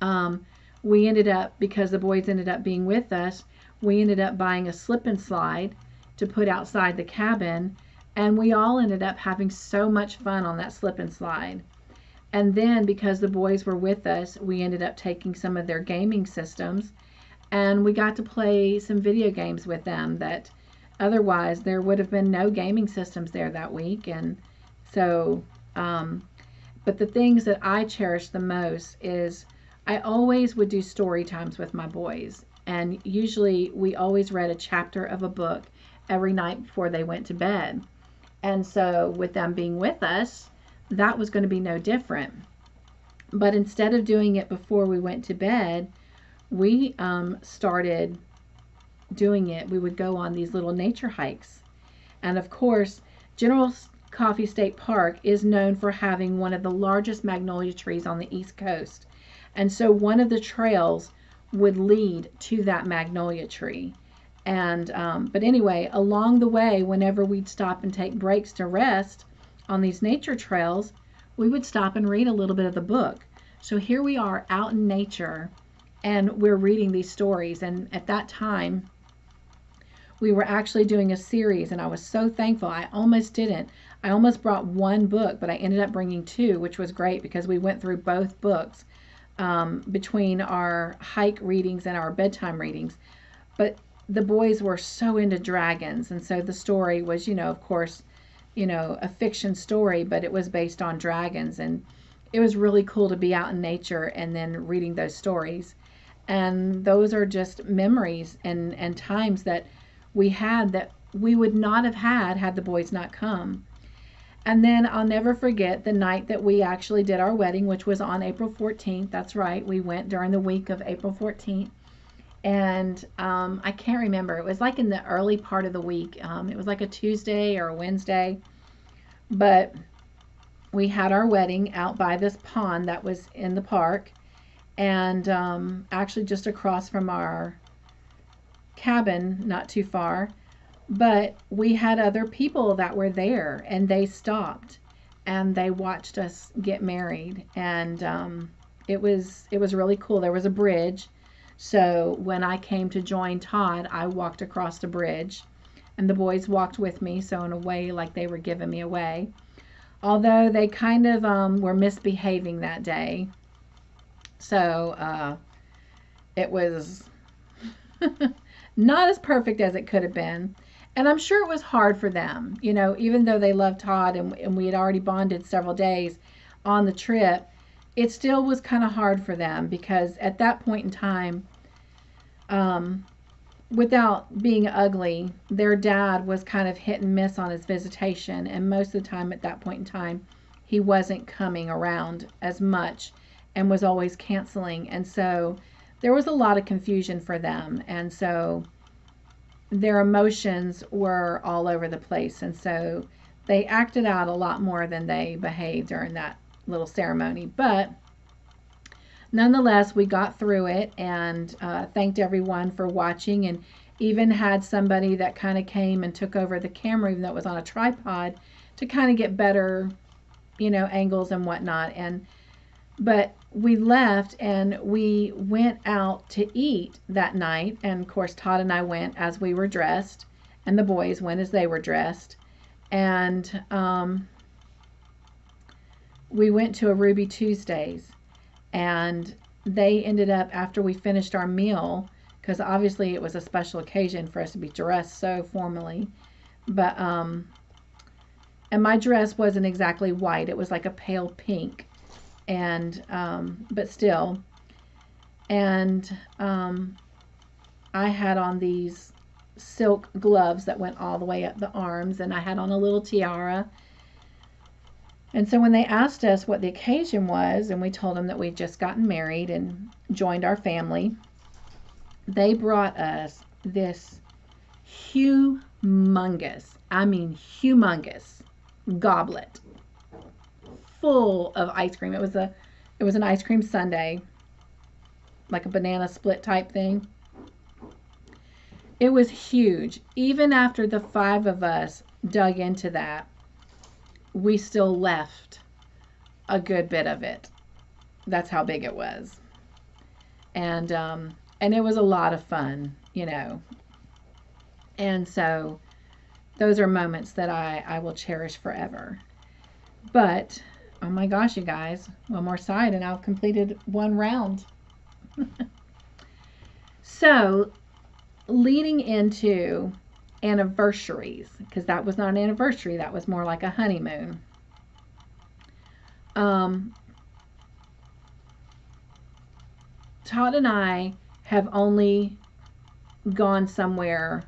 [SPEAKER 1] um, we ended up, because the boys ended up being with us, we ended up buying a slip and slide to put outside the cabin. And we all ended up having so much fun on that slip and slide. And then, because the boys were with us, we ended up taking some of their gaming systems and we got to play some video games with them that otherwise there would have been no gaming systems there that week and so um, but the things that i cherish the most is i always would do story times with my boys and usually we always read a chapter of a book every night before they went to bed. And so with them being with us that was going to be no different. But instead of doing it before we went to bed we um, started doing it. We would go on these little nature hikes. And of course, General Coffee State Park is known for having one of the largest magnolia trees on the East Coast. And so one of the trails would lead to that magnolia tree. And, um, but anyway, along the way, whenever we'd stop and take breaks to rest on these nature trails, we would stop and read a little bit of the book. So here we are out in nature and we're reading these stories. And at that time, we were actually doing a series, and I was so thankful. I almost didn't. I almost brought one book, but I ended up bringing two, which was great because we went through both books um, between our hike readings and our bedtime readings. But the boys were so into dragons, and so the story was, you know, of course, you know, a fiction story, but it was based on dragons, and it was really cool to be out in nature and then reading those stories and those are just memories and and times that we had that we would not have had had the boys not come and then I'll never forget the night that we actually did our wedding, which was on April 14th. That's right, we went during the week of April 14th. And um, I can't remember. It was like in the early part of the week. Um, it was like a Tuesday or a Wednesday. But we had our wedding out by this pond that was in the park and um, actually just across from our cabin, not too far. But we had other people that were there, and they stopped and they watched us get married, and um, it was it was really cool. There was a bridge, so when I came to join Todd, I walked across the bridge, and the boys walked with me. So in a way, like they were giving me away. Although they kind of um, were misbehaving that day, so uh, it was not as perfect as it could have been. And I'm sure it was hard for them, you know, even though they loved Todd and, and we had already bonded several days on the trip, it still was kind of hard for them because at that point in time, um, without being ugly, their dad was kind of hit and miss on his visitation. And most of the time at that point in time, he wasn't coming around as much and was always canceling. And so there was a lot of confusion for them. And so their emotions were all over the place. And so they acted out a lot more than they behaved during that little ceremony. But nonetheless, we got through it and uh, thanked everyone for watching and even had somebody that kind of came and took over the camera, even though it was on a tripod, to kind of get better, you know, angles and whatnot. And but we left and we went out to eat that night. And of course, Todd and I went as we were dressed, and the boys went as they were dressed. And um, we went to a Ruby Tuesdays, and they ended up, after we finished our meal, because obviously it was a special occasion for us to be dressed so formally. But, um, and my dress wasn't exactly white, it was like a pale pink and um, but still. And um, I had on these silk gloves that went all the way up the arms and I had on a little tiara. And so when they asked us what the occasion was and we told them that we'd just gotten married and joined our family they brought us this humongous I mean humongous goblet full of ice cream. It was a it was an ice cream sundae, like a banana split type thing. It was huge. Even after the five of us dug into that, we still left a good bit of it. That's how big it was. And um, and it was a lot of fun, you know. And so those are moments that I, I will cherish forever. But Oh my gosh, you guys. One more side and I've completed one round. so, leading into anniversaries, because that was not an anniversary, that was more like a honeymoon. Um, Todd and I have only gone somewhere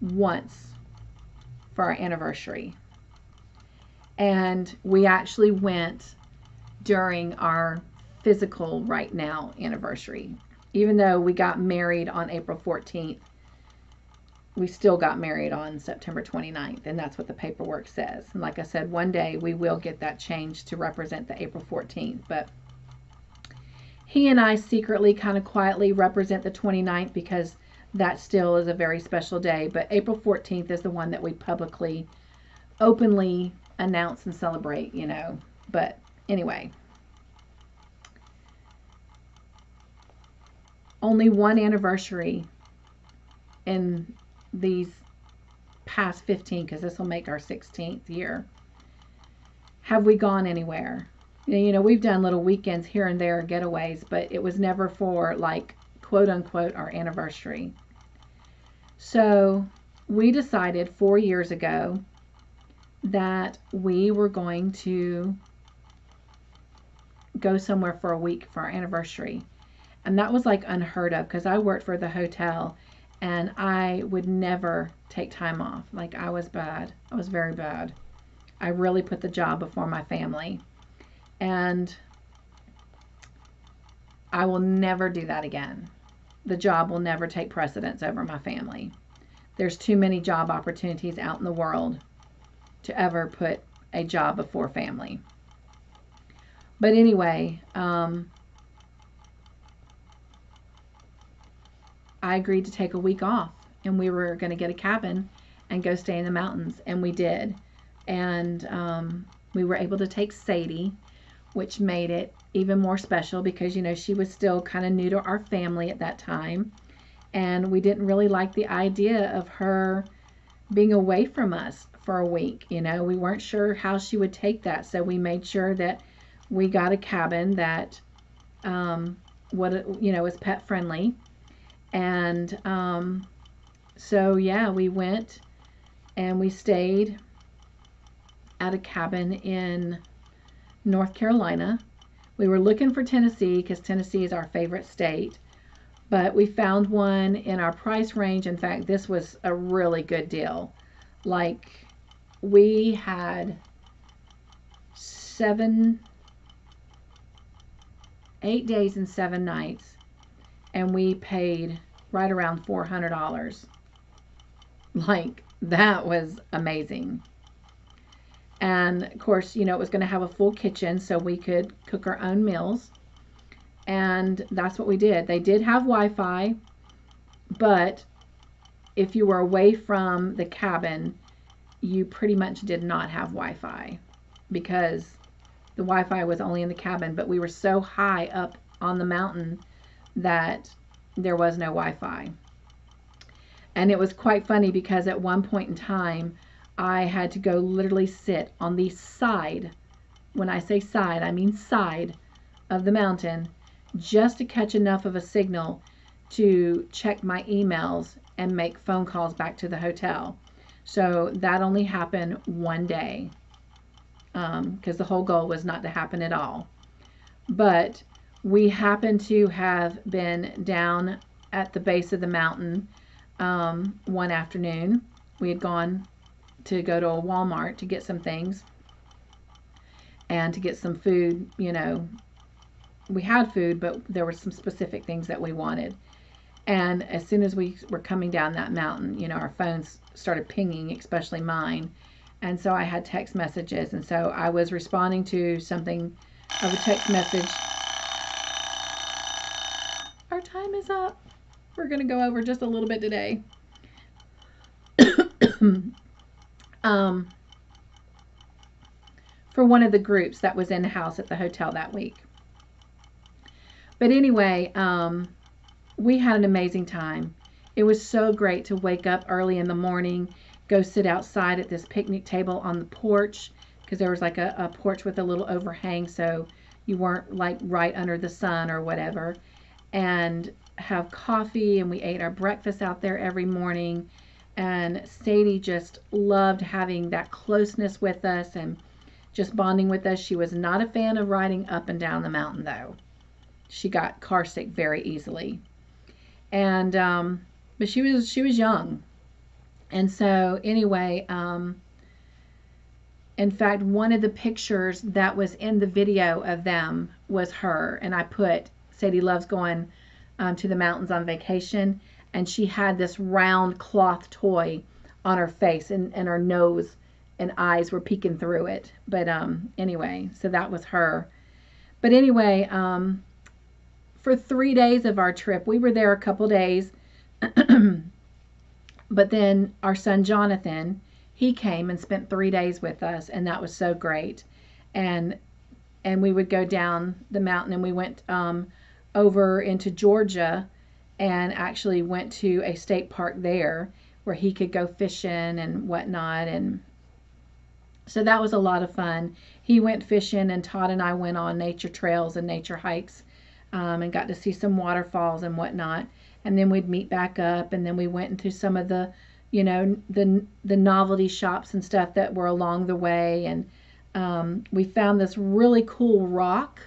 [SPEAKER 1] once for our anniversary and we actually went during our physical right now anniversary. Even though we got married on April 14th, we still got married on September 29th, and that's what the paperwork says. And like I said, one day we will get that changed to represent the April 14th, but he and I secretly, kind of quietly represent the 29th because that still is a very special day. But April 14th is the one that we publicly, openly announce and celebrate, you know. But anyway, only one anniversary in these past 15, because this will make our 16th year, have we gone anywhere. You know, we've done little weekends here and there, getaways, but it was never for like quote unquote our anniversary. So we decided four years ago that we were going to go somewhere for a week for our anniversary. And that was like unheard of because I worked for the hotel and I would never take time off. Like I was bad. I was very bad. I really put the job before my family. And I will never do that again. The job will never take precedence over my family. There's too many job opportunities out in the world to ever put a job before family. But anyway, um, I agreed to take a week off and we were going to get a cabin and go stay in the mountains. And we did. And um, we were able to take Sadie, which made it even more special because, you know, she was still kind of new to our family at that time. And we didn't really like the idea of her being away from us for a week. You know, we weren't sure how she would take that, so we made sure that we got a cabin that, um, what you know, was pet friendly, and um, so yeah, we went and we stayed at a cabin in North Carolina. We were looking for Tennessee because Tennessee is our favorite state, but we found one in our price range. In fact, this was a really good deal. Like we had seven, eight days and seven nights, and we paid right around $400. Like, that was amazing. And of course, you know, it was going to have a full kitchen so we could cook our own meals. And that's what we did. They did have Wi Fi, but if you were away from the cabin, you pretty much did not have Wi Fi because the Wi Fi was only in the cabin, but we were so high up on the mountain that there was no Wi Fi. And it was quite funny because at one point in time, I had to go literally sit on the side. When I say side, I mean side of the mountain just to catch enough of a signal to check my emails and make phone calls back to the hotel. So that only happened one day because um, the whole goal was not to happen at all. But we happened to have been down at the base of the mountain um, one afternoon. We had gone to go to a Walmart to get some things and to get some food, you know. We had food, but there were some specific things that we wanted. And as soon as we were coming down that mountain, you know, our phones started pinging, especially mine. And so I had text messages. And so I was responding to something of a text message. Our time is up. We're going to go over just a little bit today. um, for one of the groups that was in the house at the hotel that week. But anyway, um, we had an amazing time. It was so great to wake up early in the morning, go sit outside at this picnic table on the porch because there was like a, a porch with a little overhang so you weren't like right under the sun or whatever and have coffee and we ate our breakfast out there every morning and Sadie just loved having that closeness with us and just bonding with us. She was not a fan of riding up and down the mountain, though. She got car sick very easily, and um, but she was she was young, and so anyway, um, in fact, one of the pictures that was in the video of them was her, and I put Sadie loves going um, to the mountains on vacation, and she had this round cloth toy on her face and, and her nose and eyes were peeking through it. But um anyway so that was her. But anyway um for three days of our trip we were there a couple days but then our son jonathan he came and spent three days with us and that was so great and and we would go down the mountain and we went um, over into georgia and actually went to a state park there where he could go fishing and whatnot. And so that was a lot of fun. He went fishing, and Todd and I went on nature trails and nature hikes um, and got to see some waterfalls and whatnot. And then we'd meet back up, and then we went into some of the, you know, the the novelty shops and stuff that were along the way. And um, we found this really cool rock,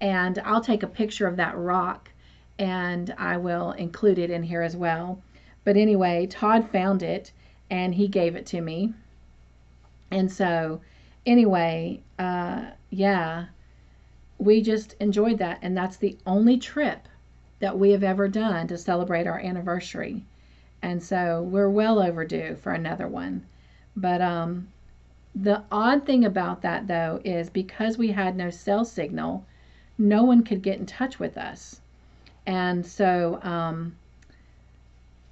[SPEAKER 1] and I'll take a picture of that rock and I will include it in here as well. But anyway, Todd found it and he gave it to me. And so, anyway, uh, yeah, we just enjoyed that. And that's the only trip that we have ever done to celebrate our anniversary. And so we're well overdue for another one. But um, the odd thing about that, though, is because we had no cell signal, no one could get in touch with us. And so um,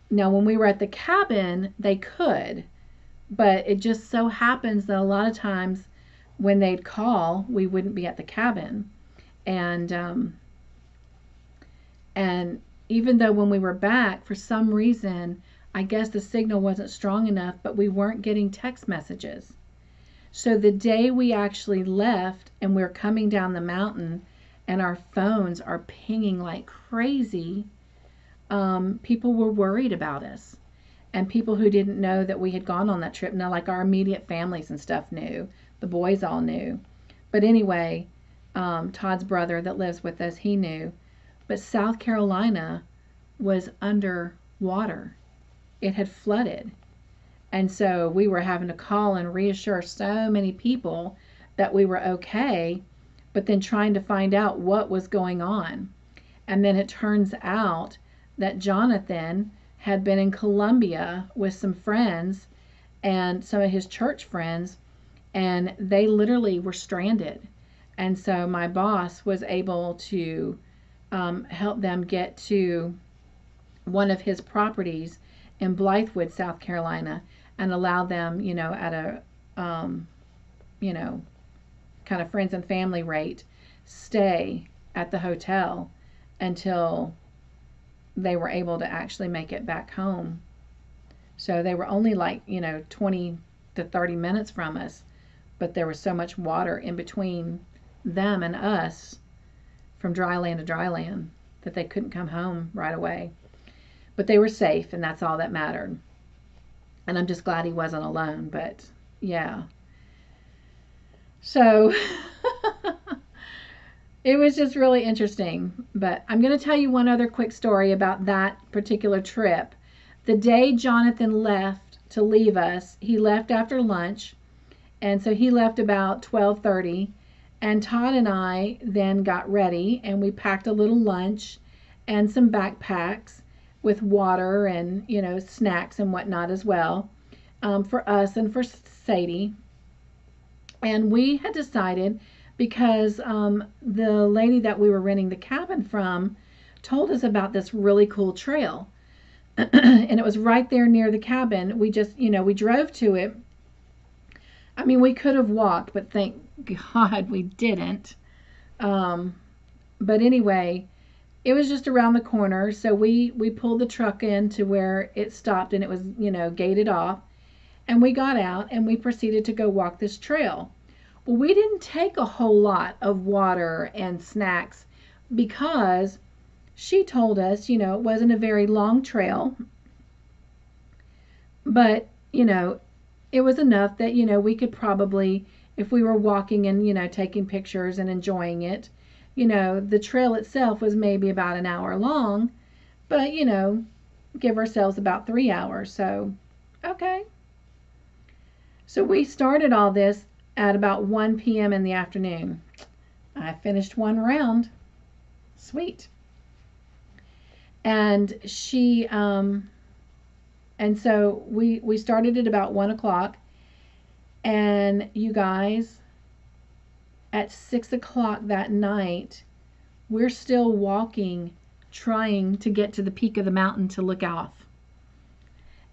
[SPEAKER 1] now when we were at the cabin, they could, but it just so happens that a lot of times when they'd call, we wouldn't be at the cabin. And um, and even though when we were back, for some reason, I guess the signal wasn't strong enough, but we weren't getting text messages. So the day we actually left and we we're coming down the mountain, and our phones are pinging like crazy, um, people were worried about us. And people who didn't know that we had gone on that trip, now like our immediate families and stuff knew, the boys all knew. But anyway, um, Todd's brother that lives with us, he knew. But South Carolina was under water, it had flooded. And so we were having to call and reassure so many people that we were okay but then trying to find out what was going on. And then it turns out that Jonathan had been in Columbia with some friends and some of his church friends, and they literally were stranded. And so my boss was able to um, help them get to one of his properties in Blythewood, South Carolina, and allow them, you know, at a, um, you know, kind of friends and family rate, stay at the hotel until they were able to actually make it back home. So they were only like, you know, 20 to 30 minutes from us, but there was so much water in between them and us from dry land to dry land that they couldn't come home right away. But they were safe, and that's all that mattered. And I'm just glad he wasn't alone, but yeah. So it was just really interesting. But I'm going to tell you one other quick story about that particular trip. The day Jonathan left to leave us, he left after lunch. And so he left about 12:30 and Todd and I then got ready and we packed a little lunch and some backpacks with water and, you know, snacks and whatnot as well um, for us and for Sadie. And we had decided because um, the lady that we were renting the cabin from told us about this really cool trail. and it was right there near the cabin. We just, you know, we drove to it. I mean, we could have walked, but thank God we didn't. Um, but anyway, it was just around the corner. So we, we pulled the truck in to where it stopped and it was, you know, gated off. And we got out and we proceeded to go walk this trail. Well, we didn't take a whole lot of water and snacks because she told us, you know, it wasn't a very long trail, but, you know, it was enough that, you know, we could probably, if we were walking and, you know, taking pictures and enjoying it, you know, the trail itself was maybe about an hour long, but, you know, give ourselves about three hours. So, okay. So we started all this at about 1 p.m. in the afternoon. I finished one round. Sweet. And she, um, and so we we started at about one o'clock, and you guys, at six o'clock that night, we're still walking, trying to get to the peak of the mountain to look off.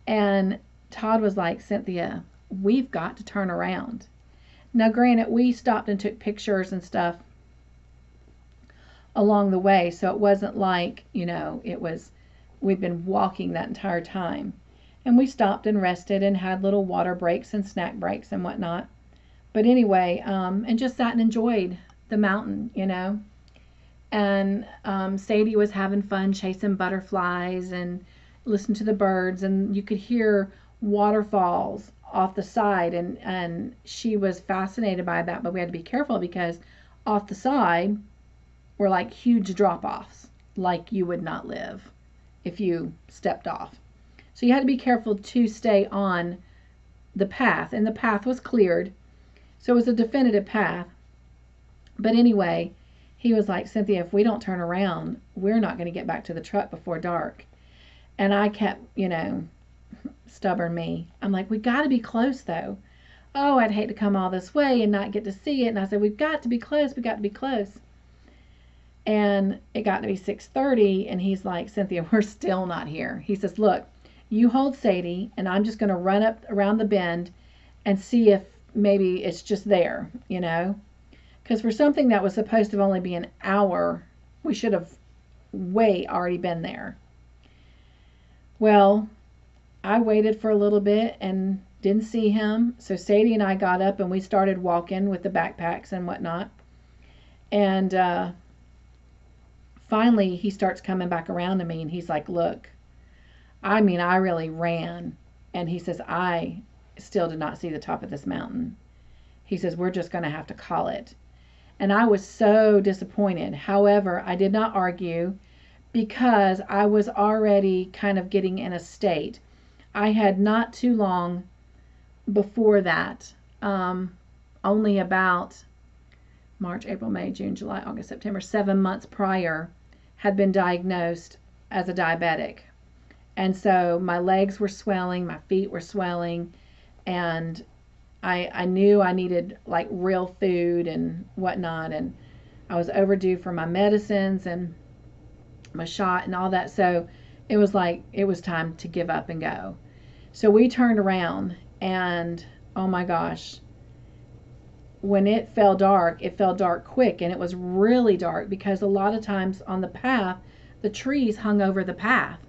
[SPEAKER 1] And Todd was like, Cynthia, we've got to turn around. Now, granted, we stopped and took pictures and stuff along the way, so it wasn't like, you know, it was, we'd been walking that entire time. And we stopped and rested and had little water breaks and snack breaks and whatnot. But anyway, um, and just sat and enjoyed the mountain, you know. And um, Sadie was having fun chasing butterflies and listening to the birds, and you could hear waterfalls off the side and and she was fascinated by that but we had to be careful because off the side were like huge drop offs like you would not live if you stepped off so you had to be careful to stay on the path and the path was cleared so it was a definitive path but anyway he was like cynthia if we don't turn around we're not going to get back to the truck before dark and i kept you know stubborn me. I'm like, we got to be close though. Oh, I'd hate to come all this way and not get to see it. And I said, we've got to be close. We got to be close. And it got to be 6:30, and he's like, Cynthia, we're still not here. He says, look, you hold Sadie, and I'm just going to run up around the bend and see if maybe it's just there, you know? Because for something that was supposed to only be an hour, we should have way already been there. Well, I waited for a little bit and didn't see him. So Sadie and I got up and we started walking with the backpacks and whatnot. And uh, finally, he starts coming back around to me and he's like, Look, I mean, I really ran. And he says, I still did not see the top of this mountain. He says, We're just going to have to call it. And I was so disappointed. However, I did not argue because I was already kind of getting in a state I had not too long before that, um, only about March, April, May, June, July, August, September, seven months prior, had been diagnosed as a diabetic. And so my legs were swelling, my feet were swelling, and I, I knew I needed like real food and whatnot. And I was overdue for my medicines and my shot and all that. So it was like it was time to give up and go. So we turned around and oh my gosh, when it fell dark, it fell dark quick and it was really dark because a lot of times on the path, the trees hung over the path.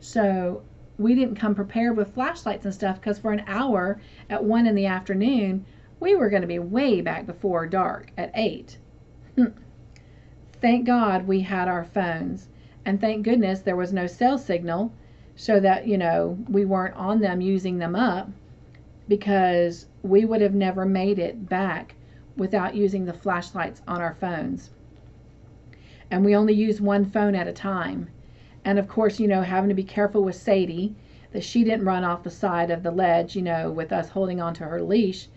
[SPEAKER 1] So we didn't come prepared with flashlights and stuff because for an hour at one in the afternoon, we were going to be way back before dark at eight. Hmm. thank God we had our phones and thank goodness there was no cell signal so that, you know, we weren't on them using them up because we would have never made it back without using the flashlights on our phones. And we only use one phone at a time. And of course, you know, having to be careful with Sadie that she didn't run off the side of the ledge, you know, with us holding onto her leash.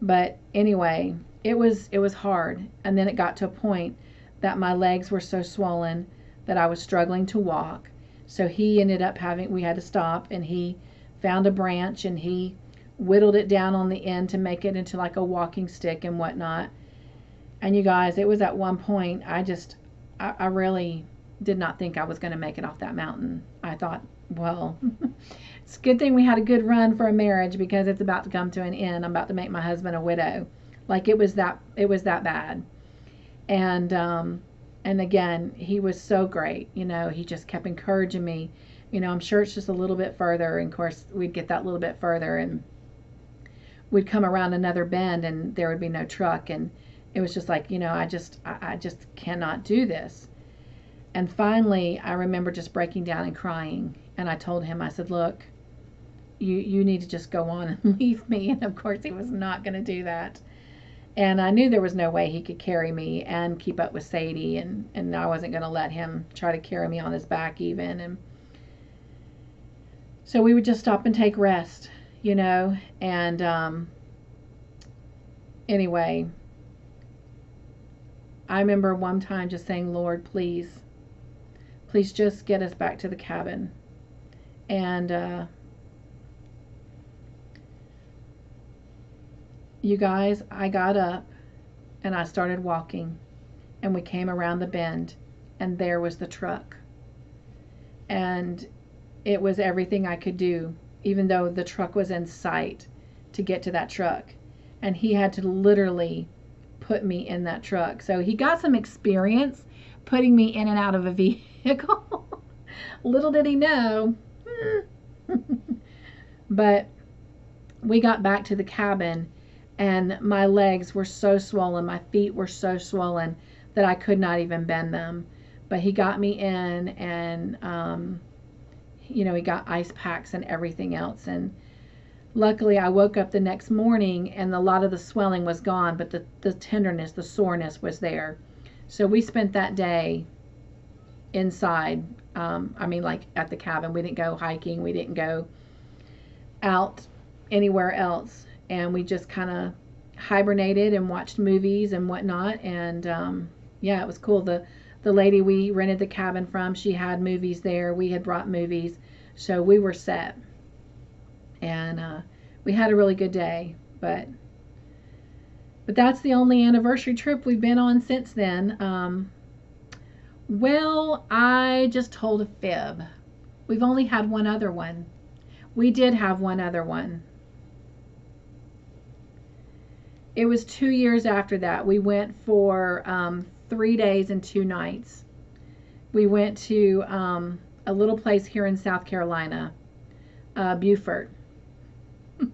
[SPEAKER 1] But anyway, it was it was hard. And then it got to a point that my legs were so swollen that I was struggling to walk. So he ended up having we had to stop and he found a branch and he whittled it down on the end to make it into like a walking stick and whatnot. And you guys, it was at one point I just, I, I really did not think I was going to make it off that mountain. I thought, well, it's a good thing we had a good run for a marriage because it's about to come to an end. I'm about to make my husband a widow. Like it was that, it was that bad. And, um, and again, he was so great. You know, he just kept encouraging me. You know, I'm sure it's just a little bit further. And of course, we'd get that little bit further and we'd come around another bend and there would be no truck and it was just like you know i just I, I, just cannot do this and finally i remember just breaking down and crying. And i told him i said look you you need to just go on and leave me. And of course he was not going to do that. And i knew there was no way he could carry me and keep up with sadie and and i wasn't going to let him try to carry me on his back even. And so we would just stop and take rest you know, and um, anyway, I remember one time just saying, Lord, please, please just get us back to the cabin. And uh, you guys, I got up and I started walking, and we came around the bend, and there was the truck. And it was everything I could do even though the truck was in sight to get to that truck. And he had to literally put me in that truck. So he got some experience putting me in and out of a vehicle. Little did he know. but we got back to the cabin and my legs were so swollen, my feet were so swollen that I could not even bend them. But he got me in and um, you know, he got ice packs and everything else. And luckily, I woke up the next morning and a lot of the swelling was gone, but the, the tenderness, the soreness was there. So we spent that day inside. Um, I mean, like at the cabin. We didn't go hiking, we didn't go out anywhere else. And we just kind of hibernated and watched movies and whatnot. And um, yeah, it was cool. The the lady we rented the cabin from, she had movies there. We had brought movies. So we were set. And uh, we had a really good day. But but that's the only anniversary trip we've been on since then. Um, well, I just told a fib. We've only had one other one. We did have one other one. It was two years after that. We went for um, three days and two nights. We went to um, a little place here in South Carolina, uh, Beaufort.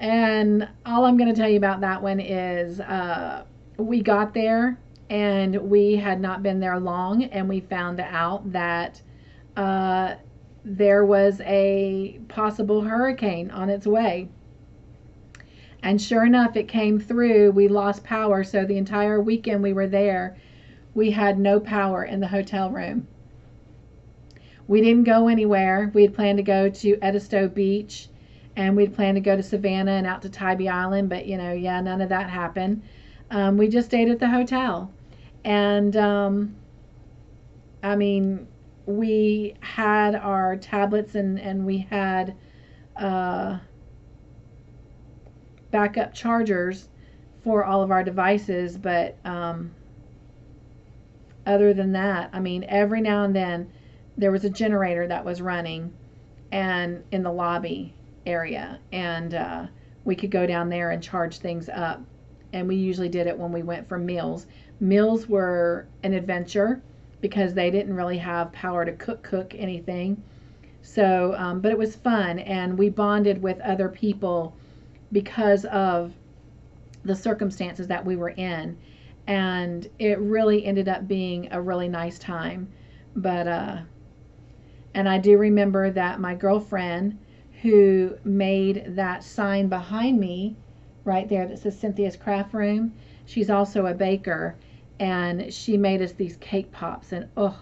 [SPEAKER 1] and all I'm going to tell you about that one is uh, we got there and we had not been there long, and we found out that uh, there was a possible hurricane on its way. And sure enough, it came through. We lost power. So the entire weekend we were there, we had no power in the hotel room. We didn't go anywhere. We had planned to go to Edisto Beach and we'd planned to go to Savannah and out to Tybee Island, but you know, yeah, none of that happened. Um, we just stayed at the hotel. And um, I mean, we had our tablets and, and we had uh, backup chargers for all of our devices, but um, other than that, I mean, every now and then there was a generator that was running and in the lobby area, and uh, we could go down there and charge things up. And we usually did it when we went for meals. Meals were an adventure because they didn't really have power to cook cook anything. So, um, but it was fun, and we bonded with other people because of the circumstances that we were in, and it really ended up being a really nice time. But uh, and I do remember that my girlfriend who made that sign behind me right there that says Cynthia's Craft Room. She's also a baker and she made us these cake pops and oh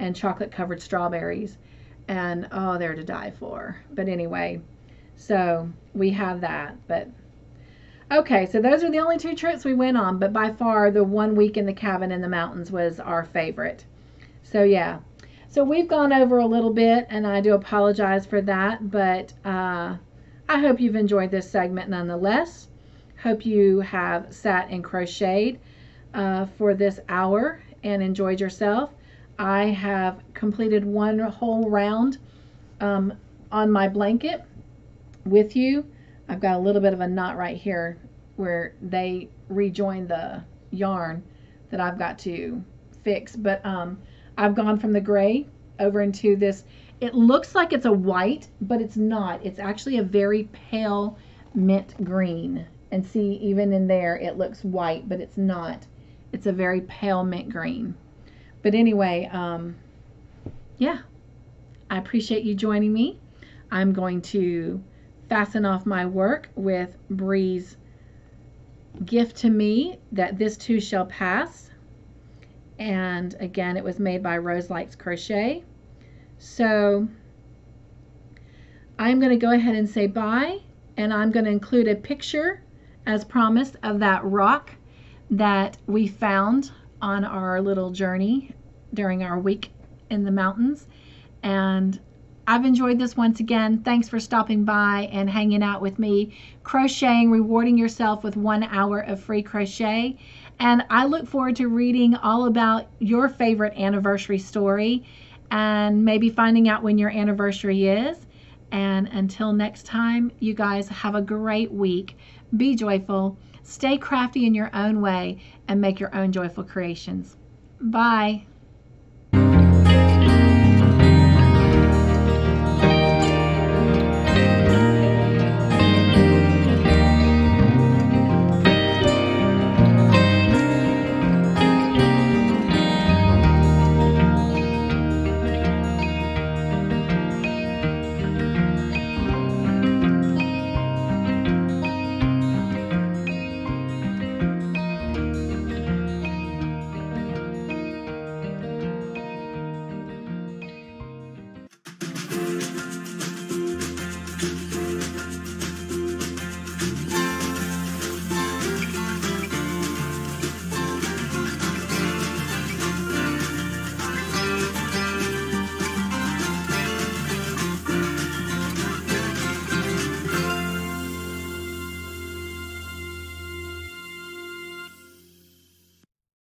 [SPEAKER 1] and chocolate covered strawberries. And oh they're to die for. But anyway so we have that but okay so those are the only two trips we went on but by far the one week in the cabin in the mountains was our favorite. So yeah. So we've gone over a little bit and i do apologize for that but uh, i hope you've enjoyed this segment nonetheless. Hope you have sat and crocheted uh, for this hour and enjoyed yourself. I have completed one whole round um, on my blanket with you. I've got a little bit of a knot right here where they rejoin the yarn that I've got to fix. But um, I've gone from the gray over into this. It looks like it's a white, but it's not. It's actually a very pale mint green. And see, even in there, it looks white, but it's not. It's a very pale mint green. But anyway, um, yeah, I appreciate you joining me. I'm going to fasten off my work with Bree's gift to me that this too shall pass. And again, it was made by Rose Likes Crochet. So I'm going to go ahead and say bye. And I'm going to include a picture, as promised, of that rock that we found on our little journey during our week in the mountains. And I've enjoyed this once again. Thanks for stopping by and hanging out with me, crocheting, rewarding yourself with one hour of free crochet. And I look forward to reading all about your favorite anniversary story and maybe finding out when your anniversary is. And until next time, you guys have a great week. Be joyful Stay crafty in your own way and make your own joyful creations. Bye.